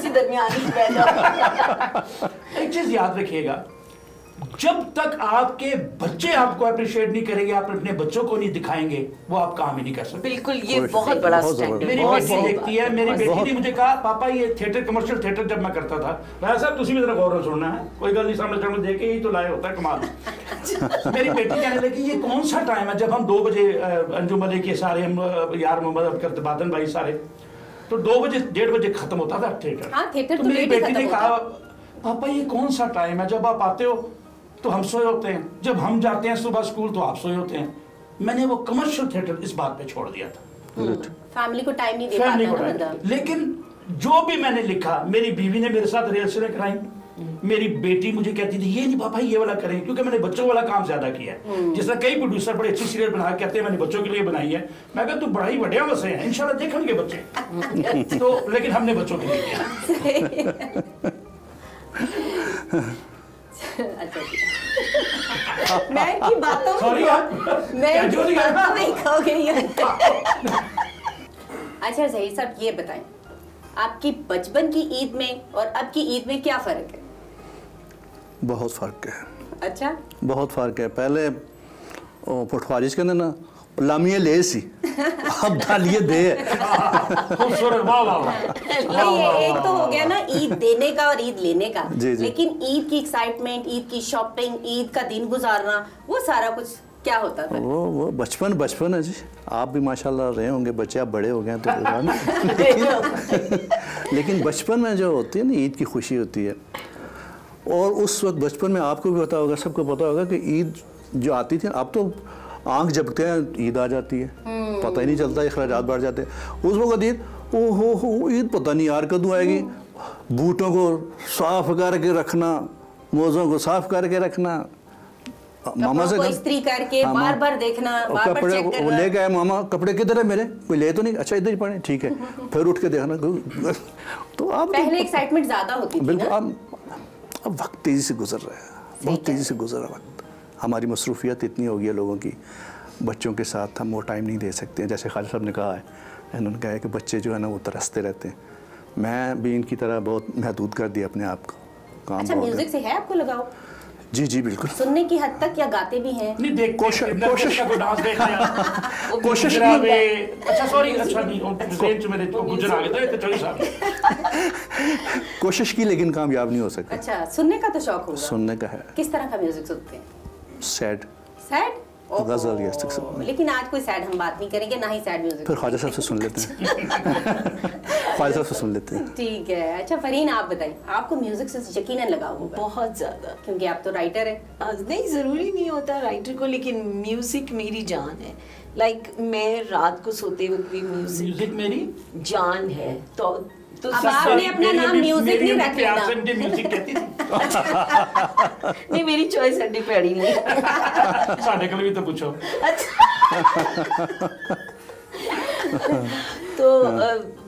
Speaker 3: जाओ। (laughs)
Speaker 2: एक चीज़ याद रखिएगा जब तक आपके बच्चे आपको अप्रिशिएट नहीं करेंगे आप अपने बच्चों को नहीं दिखाएँगे वो आप काम ही नहीं कर सकते।
Speaker 3: बिल्कुल ये
Speaker 4: बहुत
Speaker 3: बड़ा स्टैंड
Speaker 2: मेरी बेटी देखती है मेरी बेटी ने मुझे कहा पापा ये थिएटर कमर्शियल थिएटर जब मैं करता था। मैं साहब तुम भी जरा गौर से सुनना है। कोई गल नहीं सामने चढ़ देखे ही तो लाए होता है कमाल मेरी बेटी कहने लगी ये कौन सा टाइम है? जब हम दो बजे अंजुम अली के सारे हम यार मोहम्मद अबकर बादन भाई सारे तो दो बजे डेढ़ बजे खत्म होता था थिएटर
Speaker 1: हाँ, थिएटर
Speaker 2: तो
Speaker 1: तो
Speaker 2: मेरी बेटी ने कहा पापा ये कौन सा टाइम है? जब आप आते हो तो हम सोए होते हैं। जब हम जाते हैं सुबह स्कूल तो आप सोए होते हैं। मैंने वो कमर्शियल थिएटर इस बात पे छोड़ दिया था।
Speaker 1: फैमिली को टाइम नहीं दे
Speaker 2: फैमिली को टाइम। लेकिन जो भी मैंने लिखा मेरी बीवी ने मेरे साथ रिहर्सलें कराई। मेरी बेटी मुझे कहती थी ये नहीं पापा ये वाला करें क्योंकि मैंने बच्चों वाला काम ज़्यादा किया है। जिस तरह कई प्रोड्यूसर बड़े अच्छी सीरियल बना कहते हैं मैंने बच्चों के लिए बनाई है। मैं कहता तू बड़ा ही बढ़िया वैसे है इंशाल्लाह देखेंगे बच्चे। (laughs) तो लेकिन हमने बच्चों के लिए किया। (laughs) (laughs) (laughs)
Speaker 1: अच्छा मैं (laughs) की बातों मैं गई अच्छा, अच्छा साहब ये बताएँ। आपकी बचपन की ईद में और अब की ईद में क्या फ़र्क है?
Speaker 4: बहुत फ़र्क है।
Speaker 1: अच्छा?
Speaker 4: बहुत फ़र्क है। पहले पुठवारिश के ना लामिया ले सी अब डालिए दे।
Speaker 2: खूबसूरत वाह वाह वाह। (laughs)
Speaker 1: ये एक तो हो गया ना ईद देने का और ईद लेने का।
Speaker 4: जी जी।
Speaker 1: लेकिन ईद की एक्साइटमेंट ईद की शॉपिंग ईद का दिन गुजारना वो सारा कुछ क्या होता था?
Speaker 4: वो वो बचपन बचपन है जी। आप भी माशाल्लाह रहे होंगे बच्चे आप बड़े हो गए तो (laughs) लेकिन, लेकिन बचपन में जो होती है ना ईद की खुशी होती है। और उस वक्त बचपन में आपको भी पता होगा सबको पता होगा कि ईद जो आती थी अब तो आँख झपकते हैं ईद आ जाती है। पता ही नहीं चलता अखराज बढ़ जाते हैं। उस वक्त ईद ओ हो हो ईद पता नहीं यार कदू आएगी। बूटों को साफ़ करके रखना मोज़ों को साफ़ करके रखना। मामा से
Speaker 1: इस्त्री करके
Speaker 4: हाँ,
Speaker 1: बार बार देखना बार बार
Speaker 4: कपड़े
Speaker 1: चेक
Speaker 4: वो ले गए मामा। कपड़े किधर है मेरे? कोई ले तो नहीं? अच्छा इधर ही पड़े। ठीक है। (laughs) फिर उठ के देखना। तो अब
Speaker 1: पहले एक्साइटमेंट ज़्यादा होती थी
Speaker 4: बिल्कुल अब अब वक्त तेज़ी से गुजर रहा है। बहुत तेज़ी से गुजर रहा है। वक्त। हमारी मसरूफियत इतनी हो गई है लोगों की बच्चों के साथ हम वो टाइम नहीं दे सकते हैं। जैसे खालिद साहब ने कहा है इन्होंने कहा है कि बच्चे जो है ना वो तरसते रहते हैं। मैं भी इनकी तरह बहुत महदूद कर दिया अपने आप को। काम
Speaker 1: अच्छा म्यूज़िक से है आपको लगाओ
Speaker 4: जी जी बिल्कुल।
Speaker 1: सुनने की हद तक या गाते भी हैं?
Speaker 2: नहीं देख
Speaker 4: कोशिश-
Speaker 2: कोशिश (laughs)
Speaker 4: कोशिश- कोशिश
Speaker 2: अच्छा सॉरी अच्छा नहीं मेरे को गुजर आ गया था तो चौधरी साहब
Speaker 4: कोशिश की लेकिन कामयाब नहीं हो सकते
Speaker 1: अच्छा सुनने का तो शौक होगा।
Speaker 4: सुनने का है।
Speaker 1: किस तरह का म्यूज़िक सुनते हैं?
Speaker 4: सैड
Speaker 1: सैड
Speaker 4: गज़ल, तक
Speaker 1: लेकिन आज कोई सैड हम बात नहीं करेंगे ना ही सैड म्यूज़िक
Speaker 4: फिर ख्वाजा साहब से सुन लेते हैं। ख्वाजा साहब से सुन लेते हैं।
Speaker 1: ठीक है। अच्छा फरीन आप बताइए आपको म्यूज़िक से यकीन लगाव होगा?
Speaker 3: बहुत ज़्यादा।
Speaker 1: क्योंकि आप तो राइटर हैं।
Speaker 3: नहीं ज़रूरी नहीं होता राइटर को लेकिन म्यूज़िक मेरी जान है। लाइक मैं रात को सोते वक्त भी म्यूज़िक
Speaker 2: म्यूज़िक मेरी?
Speaker 3: जान है। तो तो
Speaker 1: अब आपने अपना नाम म्यूज़िक नहीं रख
Speaker 2: प्यार
Speaker 1: लेना।
Speaker 2: से मुझे म्यूज़िक कहती थी। (laughs)
Speaker 3: नहीं मेरी चॉइस पैड़ी नहीं। (laughs)
Speaker 2: साढ़े कल भी तो पूछो। (laughs)
Speaker 3: तो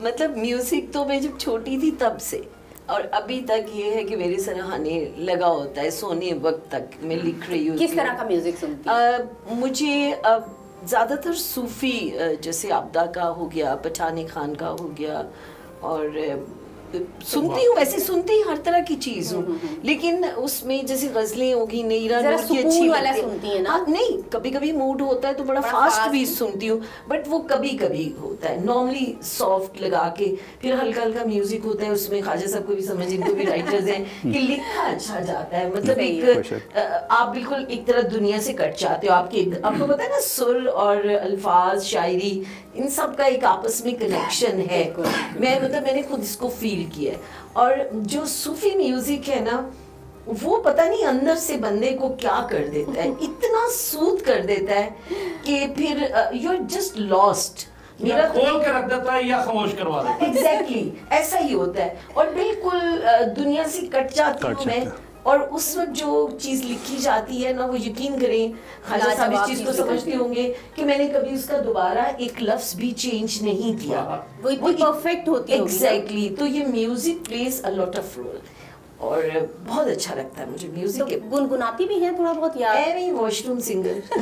Speaker 3: मतलब म्यूज़िक तो मैं जब छोटी थी तब से और अभी तक ये है कि मेरे सराहने लगा होता है सोने वक्त तक। मैं लिख रही हूँ
Speaker 1: किस तरह का म्यूज़िक सुनती हैं?
Speaker 3: अ, मुझे ज़्यादातर सूफ़ी जैसे आपदा का हो गया पठानी खान का हो गया और सुनती हूँ वैसे सुनती हर तरह की चीज़ हूँ। लेकिन उसमें जैसे गजलें होगी नीरा नूर की अच्छी
Speaker 1: वाला सुनती है ना?
Speaker 3: हाँ, नहीं कभी कभी मूड होता है तो बड़ा,
Speaker 1: बड़ा
Speaker 3: फास्ट भी सुनती हूँ बट वो कभी कभी होता है। नॉर्मली सॉफ्ट लगा के फिर हल्का हल्का म्यूज़िक होता है उसमें ख्वाजा साहब को भी समझ इनको भी राइटर्स हैं (laughs) कि लिखा अच्छा जाता है। मतलब एक आप बिल्कुल एक तरह दुनिया से कट जाते हो आपके आपको पता है ना सुर और अल्फाज शायरी इन सब का एक आपस में कनेक्शन है। मैं मतलब मैंने खुद इसको फील किया है। और जो सूफी म्यूज़िक है ना वो पता नहीं अंदर से बंदे को क्या कर देता है (laughs) इतना सूद कर देता है कि फिर यू आर जस्ट लॉस्ट
Speaker 2: या खोल के रख देता है या खामोश करवा देता है।
Speaker 3: एग्जैक्टली exactly, ऐसा ही होता है। और बिल्कुल दुनिया से कट जाती हूँ मैं।
Speaker 4: जाता।
Speaker 3: और उस वक्त जो चीज़ लिखी जाती है ना वो यकीन करें खाजा साहब इस चीज़ को समझते होंगे कि मैंने कभी उसका दोबारा एक लफ्ज भी चेंज नहीं किया।
Speaker 1: वो इतनी परफेक्ट होती है?
Speaker 3: एग्जैक्टली तो ये music plays a lot of role और बहुत अच्छा लगता है मुझे म्यूज़िक तो
Speaker 1: गुनगुनाती भी हैं थोड़ा बहुत यार
Speaker 3: मैं वॉशरूम सिंगर (laughs)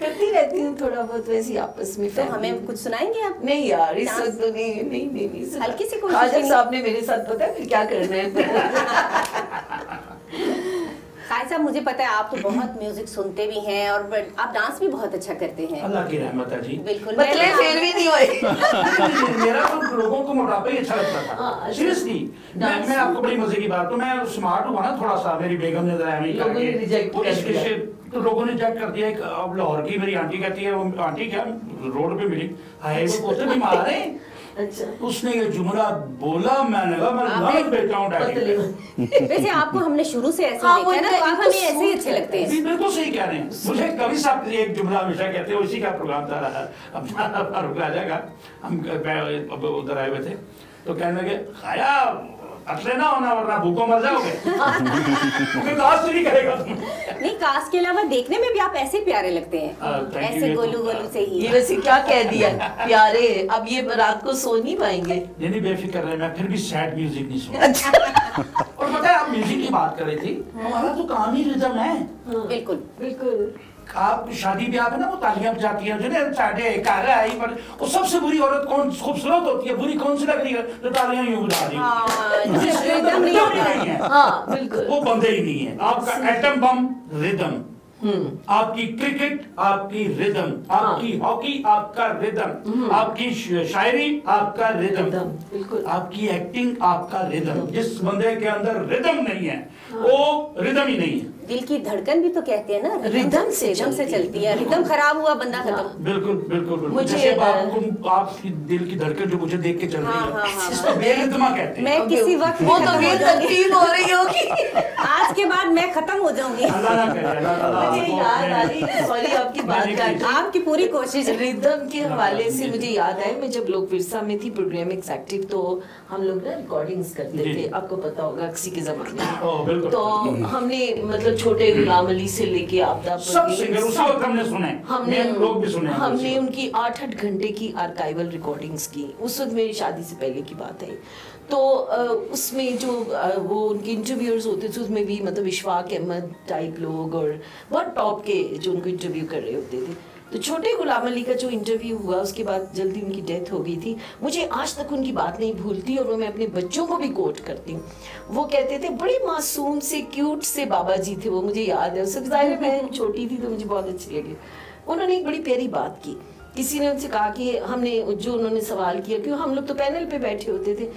Speaker 3: करती रहती हूँ थोड़ा बहुत वैसे आपस में
Speaker 1: तो हमें कुछ सुनाएँगे आप?
Speaker 3: नहीं यार इस वक्त तो नहीं नहीं नहीं नहीं।
Speaker 1: हल्की सी कोशिश
Speaker 3: खाजा साहब ने मेरे साथ पता है फिर क्या करना है? (laughs) (laughs)
Speaker 1: खाई साहब मुझे पता है आप तो बहुत म्यूज़िक सुनते भी हैं और आप डांस भी बहुत अच्छा करते हैं।
Speaker 2: अल्लाह की रहमत है जी।
Speaker 1: बिल्कुल
Speaker 3: मतलब
Speaker 1: मैं-
Speaker 3: फिर भी नहीं हुए। (laughs)
Speaker 2: मेरा तो लोगों को मोटापा ही अच्छा लगता
Speaker 3: हाँ,
Speaker 2: था सीरियसली मैं मैं आपको बड़ी मज़े की बात तो मैं स्मार्ट हुआ ना थोड़ा सा मेरी बेगम ने जरा
Speaker 3: कर।
Speaker 2: से- तो लोगों ने रिजेक्ट कर दिया एक अब लाहौर की मेरी आंटी कहती है वो आंटी क्या रोड पे मिली? हाय वो पोते बीमार है।
Speaker 3: अच्छा।
Speaker 2: उसने ये जुमला बोला मैंने कहा मैं गलत बेटा हूँ डैडी
Speaker 1: वैसे आपको हमने शुरू से ऐसे
Speaker 3: हाँ,
Speaker 1: देखा है ना तो आप हमें ऐसे ही अच्छे लगते हैं।
Speaker 2: मैं बिल्कुल सही कह रहे हैं। मुझे कभी साहब एक जुमला हमेशा कहते हैं उसी का प्रोग्राम था। अपना फारूक राजा का हम उधर आए हुए थे। तो कहने लगे खाया अटले ना होना वरना भूखों मर जाओगे। क्योंकि कास्ट नहीं करेगा तुम
Speaker 1: नहीं कास्ट के अलावा देखने में भी आप ऐसे प्यारे लगते
Speaker 2: हाँ,
Speaker 1: हैं ऐसे
Speaker 2: तो-
Speaker 1: गोलू गोलू से ही।
Speaker 3: ये वैसे क्या कह दिया? प्यारे अब ये रात को सो नहीं पाएँगे।
Speaker 2: नहीं नहीं बेफिक्र रहे मैं फिर भी सैड म्यूज़िक नहीं सुनता।
Speaker 3: अच्छा।
Speaker 2: और पता है आप म्यूज़िक की बात कर रही थी हमारा तो काम ही रिदम है।
Speaker 1: बिल्कुल।
Speaker 3: बिल्कुल।
Speaker 2: आप शादी ब्याह में ना वो तालियाँ बजाती हैं जिन्हें साढ़े कारा आई पर वो सबसे बुरी औरत कौन खूबसूरत होती है बुरी कौन सी लग रही है? जो तालियाँ यूँ बजा रही
Speaker 1: हाँ,
Speaker 2: है।
Speaker 1: नहीं
Speaker 2: है।
Speaker 3: हाँ बिल्कुल।
Speaker 2: वो बंदे ही नहीं है। आपका एटम बम रिदम आपकी क्रिकेट आपकी रिदम आपकी हॉकी आपका रिदम आपकी शायरी आपका रिदम। आपकी एक्टिंग आपका रिदम जिस बंदे के अंदर रिदम नहीं है वो रिदम ही नहीं है।
Speaker 1: दिल की धड़कन भी तो कहते हैं ना
Speaker 3: रिदम से
Speaker 1: रिदम से
Speaker 3: चलती
Speaker 1: है। रिदम खराब हुआ बंदा खत्म।
Speaker 2: बिल्कुल बिल्कुल बिल्कुल।
Speaker 3: मुझे,
Speaker 2: जैसे आपको आपकी दिल की धड़कन जो मुझे देख के चल रही
Speaker 1: हाँ, हाँ,
Speaker 2: है
Speaker 1: हाँ,
Speaker 2: इसको बेरिदमा कहते हैं।
Speaker 1: मैं किसी वक्त
Speaker 3: वो तो
Speaker 1: हो
Speaker 3: तकलीफ़ हो रही होगी। (laughs)
Speaker 1: आज के बाद मैं खत्म हो जाऊँगी।
Speaker 2: अल्लाह ना करे अल्लाह ताला
Speaker 3: मुझे याद आ रही सॉरी आपकी बात दी।
Speaker 1: आपकी पूरी कोशिश। है
Speaker 3: रिदम के हवाले से मुझे याद है मैं जब लोग विरसा में थी प्रोग्राम एक्टिव तो हम लोग ना रिकॉर्डिंग्स करते थे। आपको पता होगा किसी के जमाने। तो हमने मतलब छोटे गुलाम अली से लेके आपदा
Speaker 2: सब सिंगर उसी वक्त हमने सुने।
Speaker 3: हमने
Speaker 2: लोग भी सुने
Speaker 3: हमने उनकी आठ आठ घंटे की आर्काइवल रिकॉर्डिंग्स की। उस वक्त मेरी शादी से पहले की बात है। तो उसमें जो वो उनके इंटरव्यूअर्स होते थे उसमें भी मतलब इशफाक अहमद टाइप लोग और बहुत टॉप के जो उनको इंटरव्यू कर रहे होते थे। तो छोटे गुलाम अली का जो इंटरव्यू हुआ, उसके बाद जल्दी उनकी डेथ हो गई थी। मुझे आज तक उनकी बात नहीं भूलती और वो मैं अपने बच्चों को भी कोट करती हूँ। वो कहते थे, बड़े मासूम से क्यूट से बाबा जी थे वो, मुझे याद है। उस वक्त ज़ाहिर मैं छोटी थी तो मुझे बहुत अच्छी लगी। उन्होंने एक बड़ी प्यारी बात की। किसी ने उनसे कहा कि हमने, जो उन्होंने सवाल किया, क्यों हम लोग तो पैनल पे बैठे होते थे?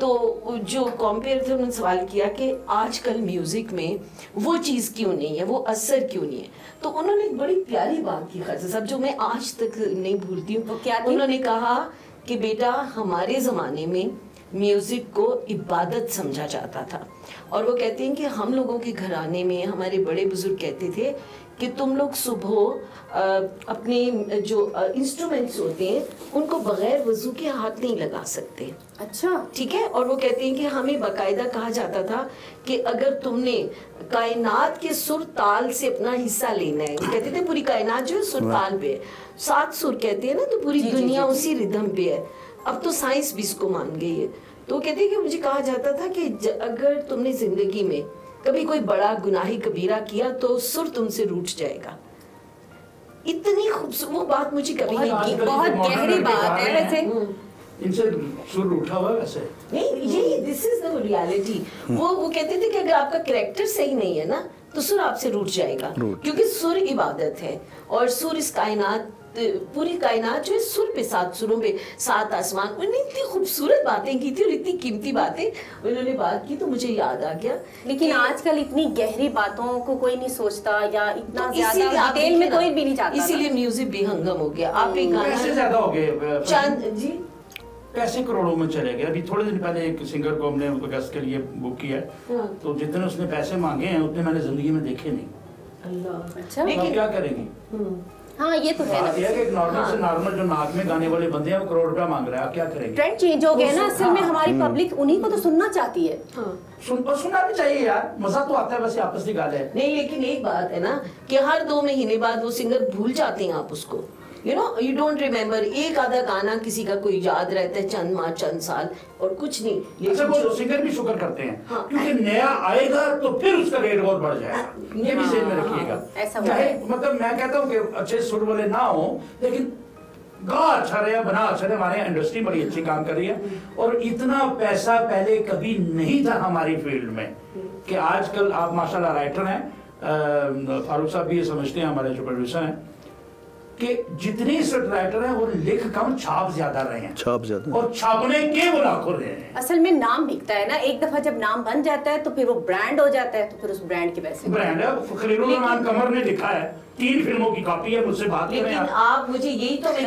Speaker 3: तो जो कॉम्पेयर थे उन्होंने सवाल किया कि आजकल म्यूज़िक में वो चीज़ क्यों नहीं है? वो असर क्यों नहीं है? तो उन्होंने एक बड़ी प्यारी बात की खासा साहब जो मैं आज तक नहीं भूलती हूँ।
Speaker 1: क्या
Speaker 3: उन्होंने कहा कि बेटा हमारे ज़माने में म्यूज़िक को इबादत समझा जाता था। और वो कहते हैं कि हम लोगों के घराने में हमारे बड़े बुज़ुर्ग कहते थे कि तुम लोग सुबह अपने जो इंस्ट्रूमेंट्स होते हैं उनको बगैर वज़ू के हाथ नहीं लगा सकते।
Speaker 1: अच्छा।
Speaker 3: ठीक है? और वो कहते हैं कि हमें बकायदा कहा जाता था कि अगर तुमने कायनात के सुर ताल से अपना हिस्सा लेना है कहते थे पूरी कायनात जो है सुर ताल पे है। सात सुर कहते हैं ना तो पूरी
Speaker 1: जी, जी,
Speaker 3: दुनिया
Speaker 1: जी, जी।
Speaker 3: उसी रिदम पे है। अब तो साइंस भी इसको मान गई है। तो कहते हैं कि मुझे कहा जाता था कि अगर तुमने ज़िंदगी में कभी कोई बड़ा गुनाही कबीरा किया तो सुर तुमसे रूठ जाएगा। इतनी खूबसूरत वो बात मुझे कभी नहीं की।
Speaker 1: बहुत गहरी बात है वैसे।
Speaker 2: इनसे सुर उठा हुआ वैसे।
Speaker 3: नहीं ये दिस इज़ द रियलिटी वो वो कहते थे कि अगर आपका कैरेक्टर सही नहीं है ना तो सुर आपसे रूठ जाएगा। क्योंकि सुर इबादत है और सुर इस कायनात पूरी कायनात जो है सुर पे सात सुरों पे सात आसमान उन्होंने इतनी खूबसूरत बातें की थी और इतनी कीमती बातें उन्होंने बात की तो मुझे याद आ गया
Speaker 1: लेकिन आजकल इतनी गहरी बातों को कोई नहीं सोचता या इतना
Speaker 3: तो
Speaker 1: ज़्यादा डिटेल में कोई भी नहीं जाता
Speaker 3: इसीलिए। म्यूज़िक बेहंगम हो गया। आप एक
Speaker 2: पैसे
Speaker 3: गाना
Speaker 2: ज़्यादा हो गए
Speaker 3: चाँद जी।
Speaker 2: पैसे करोड़ों में चले गए। अभी थोड़े दिन पहले एक सिंगर को हमने गेस्ट के लिए बुक किया है। तो जितने उसने पैसे मांगे हैं उतने मैंने ज़िंदगी में देखे नहीं।
Speaker 3: अल्लाह।
Speaker 1: अच्छा।
Speaker 2: अब क्या करेंगी?
Speaker 3: हम्म।
Speaker 1: हाँ ये तो है
Speaker 2: नॉर्मल से नॉर्मल जो नाक में गाने वाले बंदे हैं वो करोड़ रुपया मांग रहे हैं आप क्या करेंगे?
Speaker 1: ट्रेंड चेंज हो गया ना असल में
Speaker 2: हाँ।
Speaker 1: हमारी पब्लिक उन्हीं को तो सुनना चाहती है।
Speaker 3: हाँ।
Speaker 2: सुन और सुनना भी चाहिए यार मज़ा तो आता है वैसे आपस की गाल है
Speaker 3: नहीं लेकिन एक बात है ना कि हर दो महीने बाद वो सिंगर भूल जाते हैं आप उसको। You know you don't remember एक आधा गाना किसी का कोई याद रहता है चंद माह चंद साल और कुछ नहीं।
Speaker 2: अच्छा
Speaker 3: लेकिन
Speaker 2: वो
Speaker 3: जो
Speaker 2: सिंगर भी शुक्र करते हैं।
Speaker 3: हाँ।
Speaker 2: क्योंकि नया आएगा तो फिर उसका रेट और बढ़ जाएगा। ये भी
Speaker 3: हाँ,
Speaker 2: में रखिएगा।
Speaker 1: ऐसा
Speaker 2: चाहे मतलब मैं कहता हूँ कि अच्छे सुर वाले ना हो लेकिन गा अच्छा रहे बना अच्छा रहे हमारे इंडस्ट्री बड़ी अच्छी काम कर रही है। और इतना पैसा पहले कभी नहीं था हमारी फ़ील्ड में कि आजकल आप माशाल्लाह राइटर हैं फारूक साहब भी ये समझते हैं हमारे जो प्रोड्यूसर हैं। कि जितने स्क्रिप्ट राइटर हैं वो लिख कम छाप ज़्यादा रहे हैं।
Speaker 4: छाप ज़्यादा।
Speaker 2: और छापने के वो लाखों रहे हैं।
Speaker 1: असल में नाम बिकता है ना एक दफ़ा जब नाम बन जाता है तो फिर वो ब्रांड हो जाता है तो फिर उस ब्रांड के पैसे
Speaker 2: ब्रांड है कमर ने लिखा है। तीन फ़िल्मों की कॉपी है मुझसे बात आप।
Speaker 3: मुझे यही तो हूँ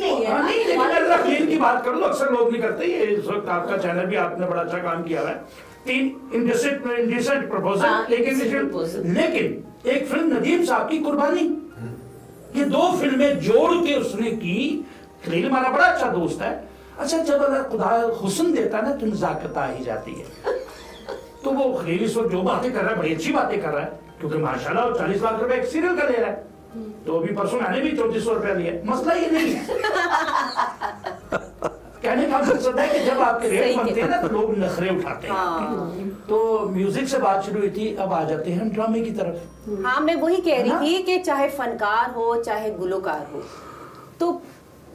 Speaker 3: नहीं है
Speaker 2: हाँ, की बात करूँ अक्सर लोग नहीं करते ये इस वक्त आपका चैनल भी आपने बड़ा अच्छा काम किया है। तीन इंडिसेंट प्रपोजल
Speaker 3: हाँ,
Speaker 2: लेकिन
Speaker 3: proposal।
Speaker 2: लेकिन एक फ़िल्म नदीम साहब की कुर्बानी। ये दो फ़िल्में जोड़ के उसने की। खलील हमारा बड़ा अच्छा दोस्त है। अच्छा जब अगर खुदा हुसन देता है ना तो नजाकत आ ही जाती है। (laughs) तो वो खलील इस वक्त जो बातें कर रहा है बड़ी अच्छी बातें कर रहा है क्योंकि माशाल्लाह वो चालीस लाख रुपए एक सीरियल का ले रहा है। तो अभी परसों मैंने भी चौंतीस सौ रुपया लिया मसला ये नहीं है। (laughs) कहने का मकसद है कि जब आपके रेट बनते हैं ना तो लोग नखरे उठाते हैं।
Speaker 1: हाँ।
Speaker 2: तो म्यूज़िक से बात शुरू हुई थी अब आ जाते हैं हम ड्रामे की तरफ़।
Speaker 1: हाँ मैं वही कह। रही थी कि चाहे फनकार हो चाहे गुलकार हो तो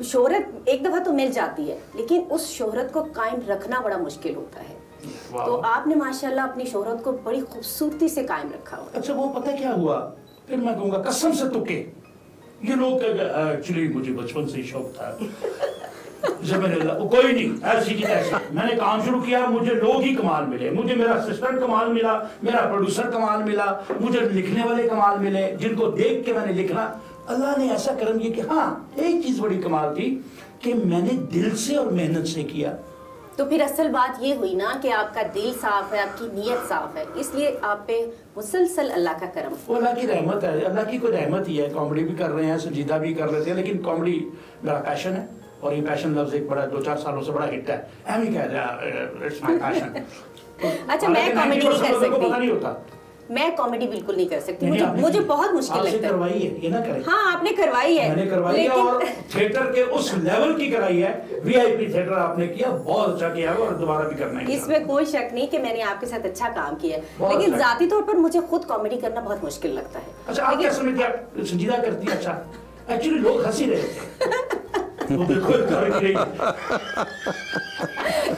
Speaker 1: शोहरत एक दफ़ा तो मिल जाती है लेकिन उस शोहरत को कायम रखना बड़ा मुश्किल होता है। तो आपने माशाल्लाह अपनी शोहरत को बड़ी खूबसूरती से कायम रखा हुआ
Speaker 2: अच्छा वो पता क्या हुआ? फिर मैं कहूँगा कसम से तुके। ये लोग एक्चुअली मुझे बचपन से ही शौक था। कोई नहीं ऐसी की तैसी। मैंने काम शुरू किया मुझे लोग ही कमाल मिले। मुझे मेरा असिस्टेंट कमाल मिला मेरा प्रोड्यूसर कमाल मिला मुझे लिखने वाले कमाल मिले जिनको देख के मैंने लिखना अल्लाह ने ऐसा करम किया कि हाँ एक चीज़ बड़ी कमाल थी कि मैंने दिल से और मेहनत से किया।
Speaker 1: तो फिर असल बात ये हुई ना कि आपका दिल साफ़ है आपकी नीयत साफ़ है। इसलिए आप पे मुसलसल अल्लाह का करम।
Speaker 2: वो अल्लाह की रहमत है अल्लाह की कोई रहमत ही है। कॉमेडी भी कर रहे हैं संजीदा भी कर रहे थे लेकिन कॉमेडी मेरा पैशन है। और ये पैशन लफ्ज एक बड़ा दो चार सालों से बड़ा हिट है। एम ही कह रहा इट्स माय पैशन
Speaker 1: अच्छा, मैं comedy नहीं कर सकती।
Speaker 2: पता नहीं होता।
Speaker 1: मैं कॉमेडी बिल्कुल नहीं कर सकती। मुझे मुझे बहुत मुश्किल लगता है।
Speaker 2: करवाई है ये ना करें।
Speaker 1: हाँ आपने करवाई है।
Speaker 2: मैंने करवाई है और थिएटर के उस लेवल की कराई है। वीआईपी थिएटर आपने किया बहुत अच्छा किया है और दोबारा भी करना है।
Speaker 1: इसमें कोई शक नहीं कि मैंने आपके साथ अच्छा काम किया है। लेकिन
Speaker 2: अच्छा।
Speaker 1: जाती तौर पर मुझे खुद कॉमेडी करना बहुत मुश्किल लगता है।
Speaker 2: अच्छा आप क्या समझती? आप संजीदा करती है? अच्छा। एक्चुअली लोग हँसी रहे थे। (laughs) (laughs)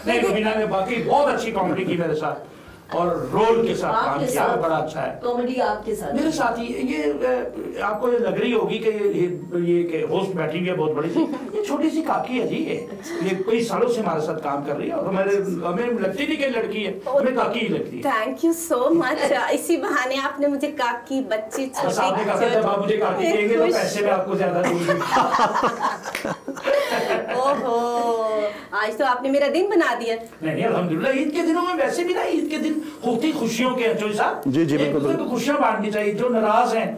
Speaker 2: नहीं रुबीना ने बाकी बहुत अच्छी कॉमेडी की मेरे साथ। और रोल के साथ काम किया बड़ा अच्छा है।
Speaker 3: कॉमेडी आपके साथ
Speaker 2: मेरे साथ ही ये आपको ये लग रही होगी कि ये ये कि होस्ट बैठी हुई है बहुत बड़ी सी। (laughs) ये छोटी सी काकी है जी ये। ये कई सालों से हमारे साथ काम कर रही है और हमारे हमें लगती नहीं कि लड़की है हमें काकी ही लगती है।
Speaker 1: थैंक यू सो मच इसी बहाने आपने मुझे काकी बच्ची
Speaker 2: बस आपने कहा जब आप मुझे काकी (laughs) कहेंगे तो पैसे में आपको ज़्यादा दूँगी (laughs)
Speaker 1: ओहो। आज तो आपने मेरा दिन बना दिया।
Speaker 2: नहीं नहीं अल्हम्दुलिल्लाह ईद के दिनों में वैसे भी ना ईद के दिन होती खुशियों के हैं चोई साहब।
Speaker 4: जी, जी, बिल्कुल,
Speaker 2: को खुशियाँ बांटनी चाहिए जो नाराज़ हैं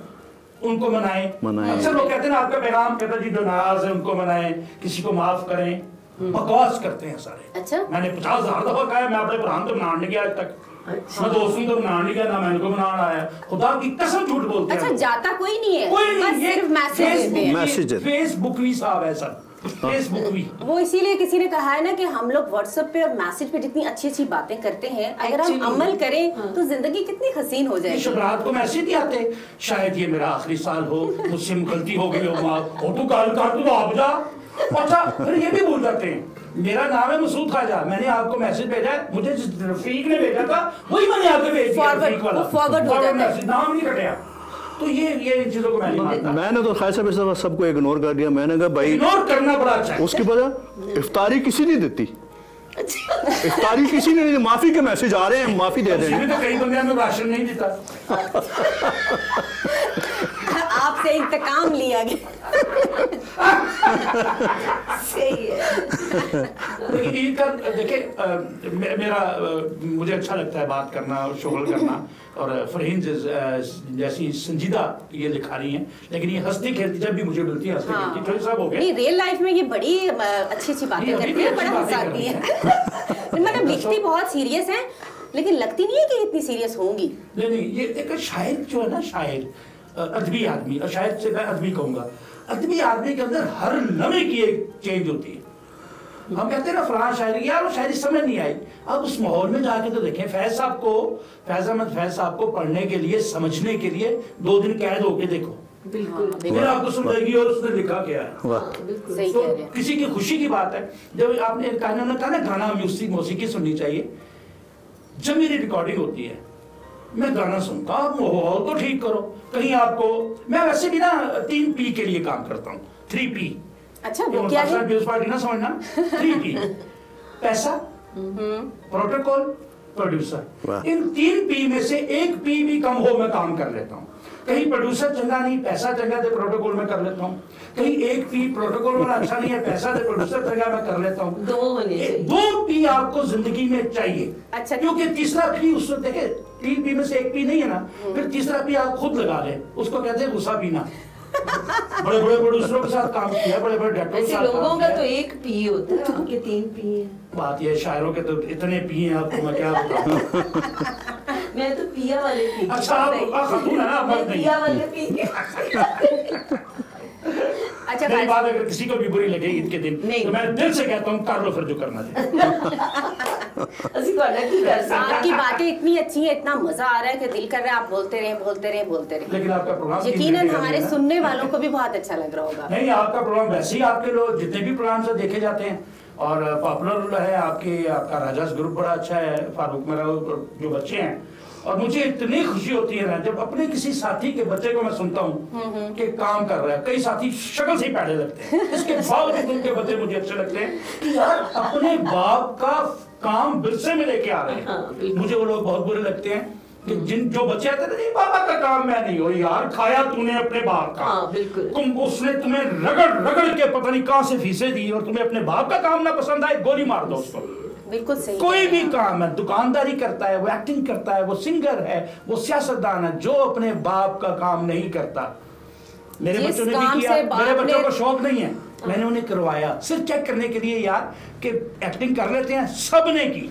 Speaker 2: उनको मनाएँ।
Speaker 4: मनाएँ।
Speaker 2: अक्सर लोग कहते हैं ना आपका पैगाम कहता है जी जो नाराज़ है उनको मनाएँ किसी को माफ़ करें। बकवास करते हैं सारे।
Speaker 1: अच्छा।
Speaker 2: मैंने पचास हज़ार दफ़ा कहा है, मैं अपने प्रधान को मनाने गया आज तक।
Speaker 3: अच्छा।
Speaker 2: मैं दोस्तों को मनाने नहीं गया ना मैं इनको मनाने आया। खुदा की कसम झूठ बोलते
Speaker 1: अच्छा
Speaker 2: हैं।
Speaker 1: जाता कोई नहीं है
Speaker 2: कोई नहीं ये फेसबुक
Speaker 1: हैं।
Speaker 2: साहब है भी
Speaker 1: वो इसीलिए किसी ने कहा है ना कि हम लोग व्हाट्सएप पे और मैसेज पे जितनी अच्छी अच्छी बातें करते हैं अगर हम अमल करें तो ज़िंदगी कितनी हसीन हो जाएगी।
Speaker 2: शुभरात को मैसेज नहीं आते शायद ये मेरा आखिरी साल हो मुझसे गलती हो गई हो माँ। हो तू काल काट तू आप जा। अच्छा फिर ये भी भूल जाते हैं मेरा नाम है मसूद खाजा मैंने आपको मैसेज भेजा है मुझे जिस रफीक ने भेजा था वही मैंने आपको भेज दिया
Speaker 1: हो है।
Speaker 2: मैसेज नाम नहीं कटा तो ये ये इन चीज़ों को मैं नहीं मानता।
Speaker 4: मैंने तो खैर साहब इस दफ़ा सबको इग्नोर कर दिया। मैंने कहा भाई
Speaker 2: इग्नोर करना बड़ा अच्छा है।
Speaker 4: उसकी वजह इफ्तारी किसी ने देती? इफ्तारी किसी ने नहीं माफ़ी के मैसेज आ रहे हैं माफ़ी दे रहे
Speaker 2: हैं। तो कई बंदे हमें राशन नहीं देता। (laughs)
Speaker 1: आपसे इंतकाम लिया गया।
Speaker 3: सही है।
Speaker 2: देखिए मे- मेरा मुझे अच्छा लगता है बात करना और शुगल करना। और फरहीन जैसी संजीदा ये लिखा रही हैं। लेकिन ये हंसती खेलती जब भी मुझे मिलती है हंसती
Speaker 1: हाँ।
Speaker 2: खेलती सब हो
Speaker 1: नहीं रियल लाइफ में ये बड़ी अच्छी अच्छी बातें करती है बड़ा
Speaker 2: बातें
Speaker 1: हंसाती है। (laughs) मतलब लिखती (laughs) बहुत सीरियस है लेकिन लगती नहीं है कि इतनी सीरियस होंगी।
Speaker 2: नहीं नहीं ये एक शायर जो है ना शायर अदबी आदमी और शायद से मैं अदबी कहूँगा। अदबी आदमी के अंदर हर लम्हे की एक चेंज होती है। हम कहते हैं ना फलां शायरी यार वो शायरी समझ नहीं आई। अब उस माहौल में जाके तो देखें फैज साहब को फैज अहमद फैज साहब को पढ़ने के लिए समझने के लिए दो दिन कैद होके देखो।
Speaker 3: बिल्कुल
Speaker 2: फिर आपको समझेगी और उसने लिखा क्या है?
Speaker 4: वाह।
Speaker 3: बिल्कुल
Speaker 1: सही
Speaker 2: तो
Speaker 1: कह रहे हैं।
Speaker 2: किसी की खुशी की बात है। जब आपने कहा ना कहा ना गाना म्यूज़िक मौसीकी सुननी चाहिए। जब मेरी रिकॉर्डिंग होती है। मैं गाना सुनता हूँ आप माहौल तो ठीक करो। कहीं आपको मैं वैसे भी ना तीन पी के लिए काम करता हूँ थ्री पी।
Speaker 1: अच्छा वो क्या है?
Speaker 2: पार्टी ना समझना थ्री पी। (laughs) पैसा प्रोटोकॉल प्रोड्यूसर। इन तीन पी में से एक पी भी कम हो मैं काम कर लेता हूँ। कहीं प्रोड्यूसर चंगा नहीं पैसा चंगा दे प्रोटोकॉल में कर लेता हूँ। कहीं एक पी प्रोटोकॉल वाला अच्छा नहीं है पैसा दे प्रोड्यूसर चंगा मैं कर लेता हूँ।
Speaker 3: दो होने
Speaker 2: दो पी आपको ज़िंदगी में चाहिए।
Speaker 1: अच्छा।
Speaker 2: क्योंकि तीसरा पी उसको देखे तीन पी में से एक पी नहीं है ना फिर तीसरा पी आप खुद लगा ले। उसको कहते हैं गुस्सा पीना। (laughs) बड़े बड़े प्रोड्यूसरों के साथ काम किया बड़े बड़े डायरेक्टरों के साथ
Speaker 3: लोगों का तो एक पी होता है आपके तीन पी है।
Speaker 2: बात ये शायरों के तो इतने पी हैं आपको मैं क्या बताऊँ? (laughs)
Speaker 3: मैं तो पिया वाले पी।
Speaker 2: अच्छा आप। खातून है ना मर्द नहीं
Speaker 3: पिया वाले पी। (laughs)
Speaker 1: अच्छा
Speaker 2: मेरी बात अगर किसी को भी बुरी लगे ईद के दिन तो मैं दिल से कहता हूँ कर लो फिर जो करना (laughs) (laughs)
Speaker 1: आपकी बातें इतनी अच्छी हैं इतना मज़ा आ रहा है कि दिल कर रहा है आप बोलते रहे बोलते रहे बोलते रहे।
Speaker 2: लेकिन आपका प्रोग्राम यकीन
Speaker 1: हमारे सुनने वालों को भी बहुत अच्छा लग रहा होगा।
Speaker 2: नहीं आपका प्रोग्राम वैसे ही आपके लोग जितने भी प्रोग्राम से देखे जाते हैं। और पॉपुलर है आपके आपका राजा ग्रुप बड़ा अच्छा है फारूक मेरा जो बच्चे हैं और मुझे इतनी खुशी होती है ना जब अपने किसी साथी के बच्चे को मैं सुनता हूँ कि काम कर रहा है कई साथी शक्ल से ही पैडे लगते हैं। (laughs) इसके बावजूद उनके बच्चे मुझे अच्छे लगते हैं कि यार अपने बाप का काम विरसे में लेके आ रहे
Speaker 3: हाँ,
Speaker 2: हैं मुझे वो लोग बहुत बुरे लगते हैं कि जिन जो बच्चे आते थे नहीं पापा का काम मैं नहीं हो यार खाया तूने अपने बाप का।
Speaker 3: हाँ, बिल्कुल।
Speaker 2: तुम उसने तुम्हें रगड़ रगड़ के पता नहीं कहाँ से फीसे दी और तुम्हें अपने बाप का काम ना पसंद आए गोली मार दो उसको।
Speaker 1: बिल्कुल सही
Speaker 2: कोई भी काम है दुकानदारी करता है वो एक्टिंग करता है वो सिंगर है वो सियासतदान है जो अपने बाप का काम नहीं करता। मेरे बच्चों ने भी किया मेरे बच्चों
Speaker 1: का
Speaker 2: को शौक नहीं है। मैंने उन्हें करवाया। सिर्फ़ चेक करने के लिए यार कि एक्टिंग कर लेते हैं सबने की।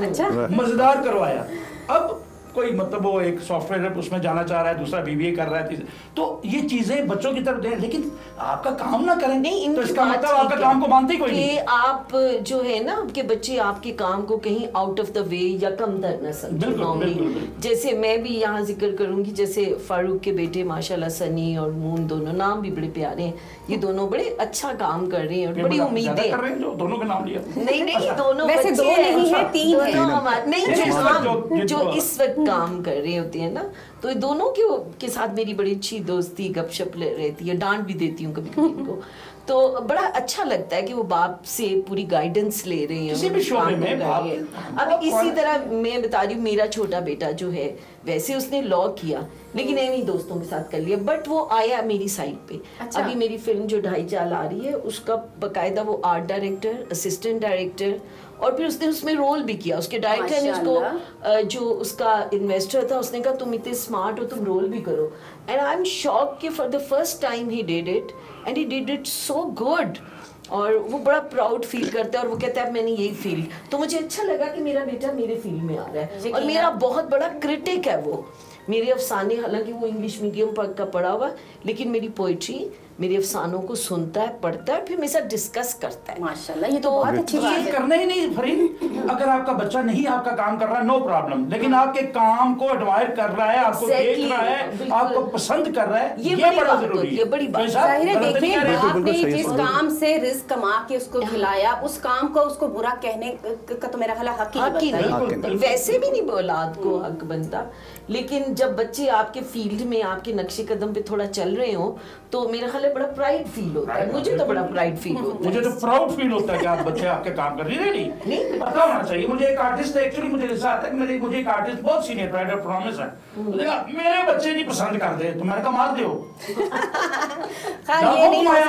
Speaker 1: अच्छा।
Speaker 2: मज़ेदार करवाया। अब कोई मतलब वो एक सॉफ्टवेयर उसमें जाना चाह रहा है दूसरा बीबीए कर रहा है तो ये चीज़ें बच्चों की तरफ़ दें लेकिन आपका काम ना करें।
Speaker 3: नहीं
Speaker 2: तो इसका मतलब आपका काम को मानते कोई नहीं।
Speaker 3: आप जो है ना आपके बच्चे आपके काम को कहीं आउट ऑफ़ द वे या कमतर न समझे। जैसे मैं भी यहाँ ज़िक्र करूँगी जैसे फारूक के बेटे माशाल्लाह सनी और मून दोनों नाम भी बड़े प्यारे हैं। ये दोनों बड़े अच्छा काम कर रहे हैं बड़ी उम्मीद है।
Speaker 2: कर रहे हैं जो दोनों का नाम लिया
Speaker 3: नहीं नहीं दोनों
Speaker 1: वैसे दो नहीं है, तीन है।
Speaker 3: हमारे नहीं
Speaker 2: नहीं,
Speaker 3: जो
Speaker 2: इस वक्त
Speaker 3: काम
Speaker 2: जो-
Speaker 3: जो इस वक्त काम कर रहे होती है ना तो ये दोनों के के साथ मेरी बड़ी अच्छी दोस्ती गपशप रहती है डांट भी देती हूँ कभी कभी इनको। तो बड़ा अच्छा लगता है कि वो बाप से पूरी गाइडेंस ले रहे हैं
Speaker 2: किसी भी
Speaker 3: शो
Speaker 2: में
Speaker 3: मैं
Speaker 2: बाप-
Speaker 3: अब इसी तरह मैं बता रही हूँ मेरा छोटा बेटा जो है वैसे उसने लॉ किया लेकिन नहीं दोस्तों के साथ कर लिया बट वो आया मेरी साइड पे।
Speaker 1: अच्छा।
Speaker 3: अभी मेरी फ़िल्म जो ढाई चाल आ रही है उसका बकायदा वो आर्ट डायरेक्टर असिस्टेंट डायरेक्टर और फिर उसने उसमें रोल भी किया। उसके डायरेक्टर ने उसको जो उसका इन्वेस्टर था उसने कहा तुम इतने स्मार्ट हो तुम रोल भी करो। एंड आई एम शॉक कि for the first time he did it and he did it so good और वो बड़ा प्राउड फील करता है और वो कहता है मैंने यही फील तो मुझे अच्छा लगा कि मेरा बेटा मेरे फ़ील्ड में आ रहा है। और मेरा बहुत बड़ा क्रिटिक है वो। मेरे अफसाने हालाँकि वो इंग्लिश मीडियम का पढ़ा हुआ लेकिन मेरी पोइट्री मेरे अफसानों को सुनता है पढ़ता है फिर मेरे साथ डिस्कस करता है।
Speaker 1: माशाल्लाह ये तो बहुत अच्छी
Speaker 2: तो
Speaker 1: बात है।
Speaker 2: करना ही नहीं फरीद अगर आपका बच्चा नहीं आपका काम कर रहा है नो प्रॉब्लम लेकिन आपके काम को एडमायर कर रहा है आपको देख रहा है आपको पसंद कर रहा है
Speaker 3: ये बड़ी
Speaker 2: बड़ा
Speaker 3: बात
Speaker 2: ज़रूरी
Speaker 3: है, बड़ी बात।
Speaker 1: ज़ाहिर है देखिए आपने जिस काम से रिस्क कमा के उसको खिलाया उस काम को उसको बुरा कहने का तो मेरा ख्याल हक ही
Speaker 3: नहीं। वैसे भी नहीं औलाद को हक बनता। लेकिन जब बच्चे आपके फ़ील्ड में आपके नक्शे कदम पे थोड़ा चल रहे हो तो मेरा ख्याल है बड़ा प्राइड फील होता है। मुझे तो बड़ा प्राइड फील होता है।
Speaker 2: मुझे तो प्राउड फील होता है कि आप बच्चे आपके काम कर रही है
Speaker 3: नहीं।
Speaker 2: नहीं। पता होना चाहिए। मुझे एक आर्टिस्ट है एक्चुअली मुझे ऐसा आता है कि मेरे मुझे एक आर्टिस्ट बहुत सीनियर राइटर प्रॉमिस है। उसने मेरे बच्चे नहीं पसंद करते तो मैंने कहा मार दो। (laughs)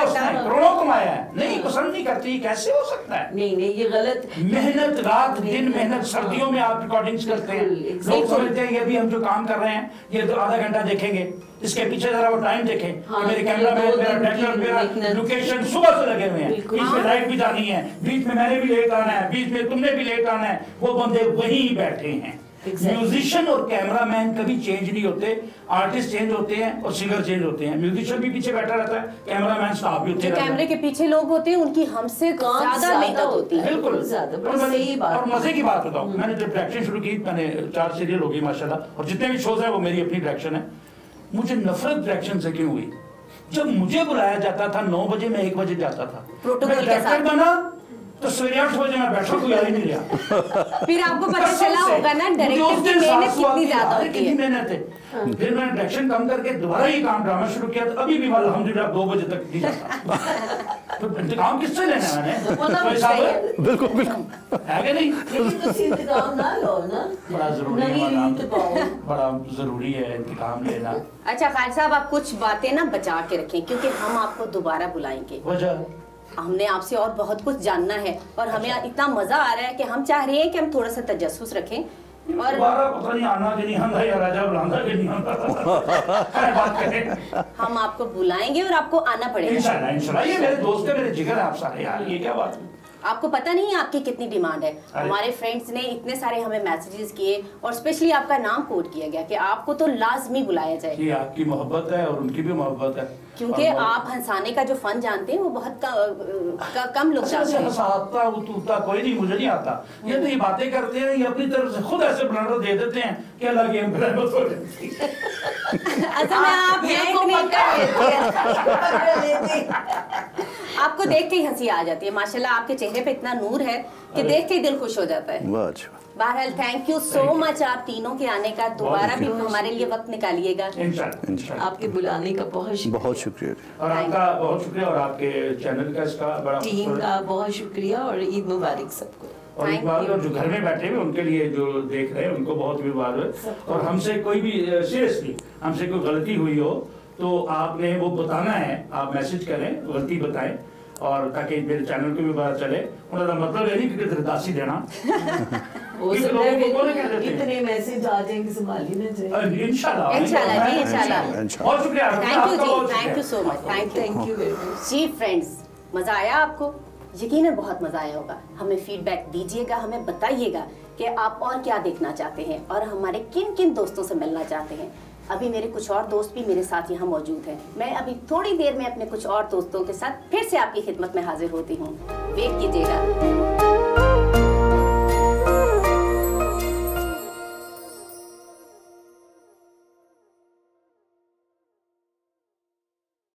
Speaker 2: उसने करोड़ों कमाया है। नहीं पसंद नहीं करती कैसे हो सकता है?
Speaker 3: नहीं नहीं ये गलत।
Speaker 2: मेहनत रात दिन मेहनत सर्दियों में आप रिकॉर्डिंग्स करते हैं। लोग समझते हैं ये भी हम जो काम कर रहे हैं ये तो आधा घंटा देखेंगे। इसके पीछे जरा वो टाइम देखें
Speaker 3: हाँ,
Speaker 2: मेरे कैमरा मैन मेरा
Speaker 3: दिन
Speaker 2: डायरेक्टर मेरा लोकेशन सुबह से लगे हुए हैं। बीच में लाइट भी जानी है बीच में मैंने भी लेट आना है बीच में तुमने भी लेट आना है वो बंदे वहीं बैठे हैं। म्यूजिशियन और कैमरामैन कभी चेंज नहीं होते आर्टिस्ट चेंज होते हैं और सिंगर चेंज होते हैं। म्यूजिशियन भी पीछे बैठा रहता है कैमरामैन स्टाफ भी होते हैं।
Speaker 1: कैमरे के पीछे लोग होते हैं उनकी हमसे ज़्यादा
Speaker 3: ज़्यादा
Speaker 1: मेहनत होती है।
Speaker 2: बिल्कुल। और मैंने-
Speaker 3: है।
Speaker 2: मज़े की बात बताऊँ मैंने जब डायरेक्शन शुरू की मैंने चार सीरियल हो गई माशाल्लाह। और जितने भी शोज़ है वो मेरी अपनी डायरेक्शन है। मुझे नफरत डायरेक्शन से क्यों हुई। जब मुझे बुलाया जाता था नौ बजे मैं एक बजे जाता था।
Speaker 1: प्रोटोकॉल
Speaker 2: मैं डायरेक्टर बना तो सवेरे आठ बजे मैं बैठा कोई आ ही नहीं रहा। (laughs)
Speaker 1: फिर आपको पता चला होगा ना डायरेक्टर की मेहनत कितनी ज़्यादा होती है।
Speaker 2: मेहनत है। फिर मैंने डायरेक्शन कम करके दोबारा ये काम ड्रामा शुरू किया तो अभी भी अल्हम्दुलिल्लाह दो बजे तक नहीं जाता। (laughs) तो इंतकाम किससे लेना है? मैंने
Speaker 3: मतलब
Speaker 2: है?
Speaker 3: है।
Speaker 4: बिल्कुल बिल्कुल।
Speaker 2: है कि नहीं? बड़ा ज़रूरी है बड़ा ज़रूरी है इंतकाम लेना।
Speaker 1: अच्छा खान साहब आप कुछ बातें ना बचा के रखें क्योंकि हम आपको दोबारा बुलाएँगे।
Speaker 2: वजह?
Speaker 1: हमने आपसे और बहुत कुछ जानना है और हमें इतना मज़ा आ रहा है कि हम चाह रहे हैं कि हम थोड़ा सा तजस्सुस रखें और
Speaker 2: पता नहीं आना कि नहीं आना या राजा बुलाना कि नहीं आना।
Speaker 1: हम आपको बुलाएँगे और आपको आना पड़ेगा।
Speaker 2: इंशाल्लाह इंशाल्लाह। ये मेरे दोस्त है मेरे जिगर है आप सारे यार ये क्या बात है?
Speaker 1: आपको पता नहीं आपकी कितनी डिमांड है। हमारे फ्रेंड्स ने इतने सारे हमें मैसेजेस किए और स्पेशली आपका नाम कोट किया गया कि आपको तो लाजमी बुलाया जाए।
Speaker 2: आपकी मोहब्बत है और उनकी भी मोहब्बत है।
Speaker 1: क्योंकि आप हंसाने का जो फन जानते हैं वो बहुत क, क, कम लोग
Speaker 2: अच्छा
Speaker 1: जानते हैं।
Speaker 2: हंसाता उतूता कोई नहीं मुझे नहीं आता। ये तो ये बातें करते हैं ये अपनी तरफ़ से खुद ऐसे ब्लंडर दे देते हैं कि रहमत हो जाती है
Speaker 1: असल में आप हैं।
Speaker 3: को
Speaker 1: कि नहीं?
Speaker 3: पकड़ लेते हैं पकड़ लेते हैं।
Speaker 1: आपको देख के ही हँसी आ जाती है। माशाल्लाह आपके चेहरे पे इतना नूर है कि देख के ही दिल खुश हो जाता है।
Speaker 4: वाह अच्छा।
Speaker 1: बहरहाल थैंक यू सो मच आप तीनों के आने का। दोबारा भी हमारे लिए वक्त निकालिएगा।
Speaker 3: आपके बुलाने का बहुत
Speaker 4: बहुत शुक्रिया।
Speaker 2: और आपका बहुत शुक्रिया और आपके चैनल का इसका बड़ा
Speaker 3: टीम का बहुत शुक्रिया और ईद मुबारक सबको।
Speaker 2: और एक बात और जो घर में बैठे हुए उनके लिए जो देख रहे हैं उनको बहुत भी मुबारक और हमसे कोई भी सीरियसली हमसे कोई गलती हुई हो तो आपने वो बताना है। आप मैसेज करें गलती बताएँ और ताकि मेरे चैनल को भी पता चले। उनका मतलब ये नहीं कि दरदासी देना। (laughs)
Speaker 3: हो सकता है
Speaker 2: कौन कह देते हैं?
Speaker 3: इतने मैसेज आ जाएँगे संभाल ही ना जाए
Speaker 2: इंशाल्लाह
Speaker 1: इंशाल्लाह जी, इंशाल्लाह।
Speaker 2: बहुत शुक्रिया
Speaker 1: thank you ji thank
Speaker 2: you
Speaker 1: so much thank you
Speaker 3: thank you very much
Speaker 1: ji friends मज़ा आया आपको। यकीन बहुत मज़ा आया होगा। हमें फीडबैक दीजिएगा हमें बताइएगा कि आप और क्या देखना चाहते हैं और हमारे किन किन दोस्तों से मिलना चाहते हैं। अभी मेरे कुछ और दोस्त भी मेरे साथ यहाँ मौजूद हैं। मैं अभी थोड़ी देर में अपने कुछ और दोस्तों के साथ फिर से आपकी खिदमत में हाजिर होती हूँ। वेट कीजिएगा।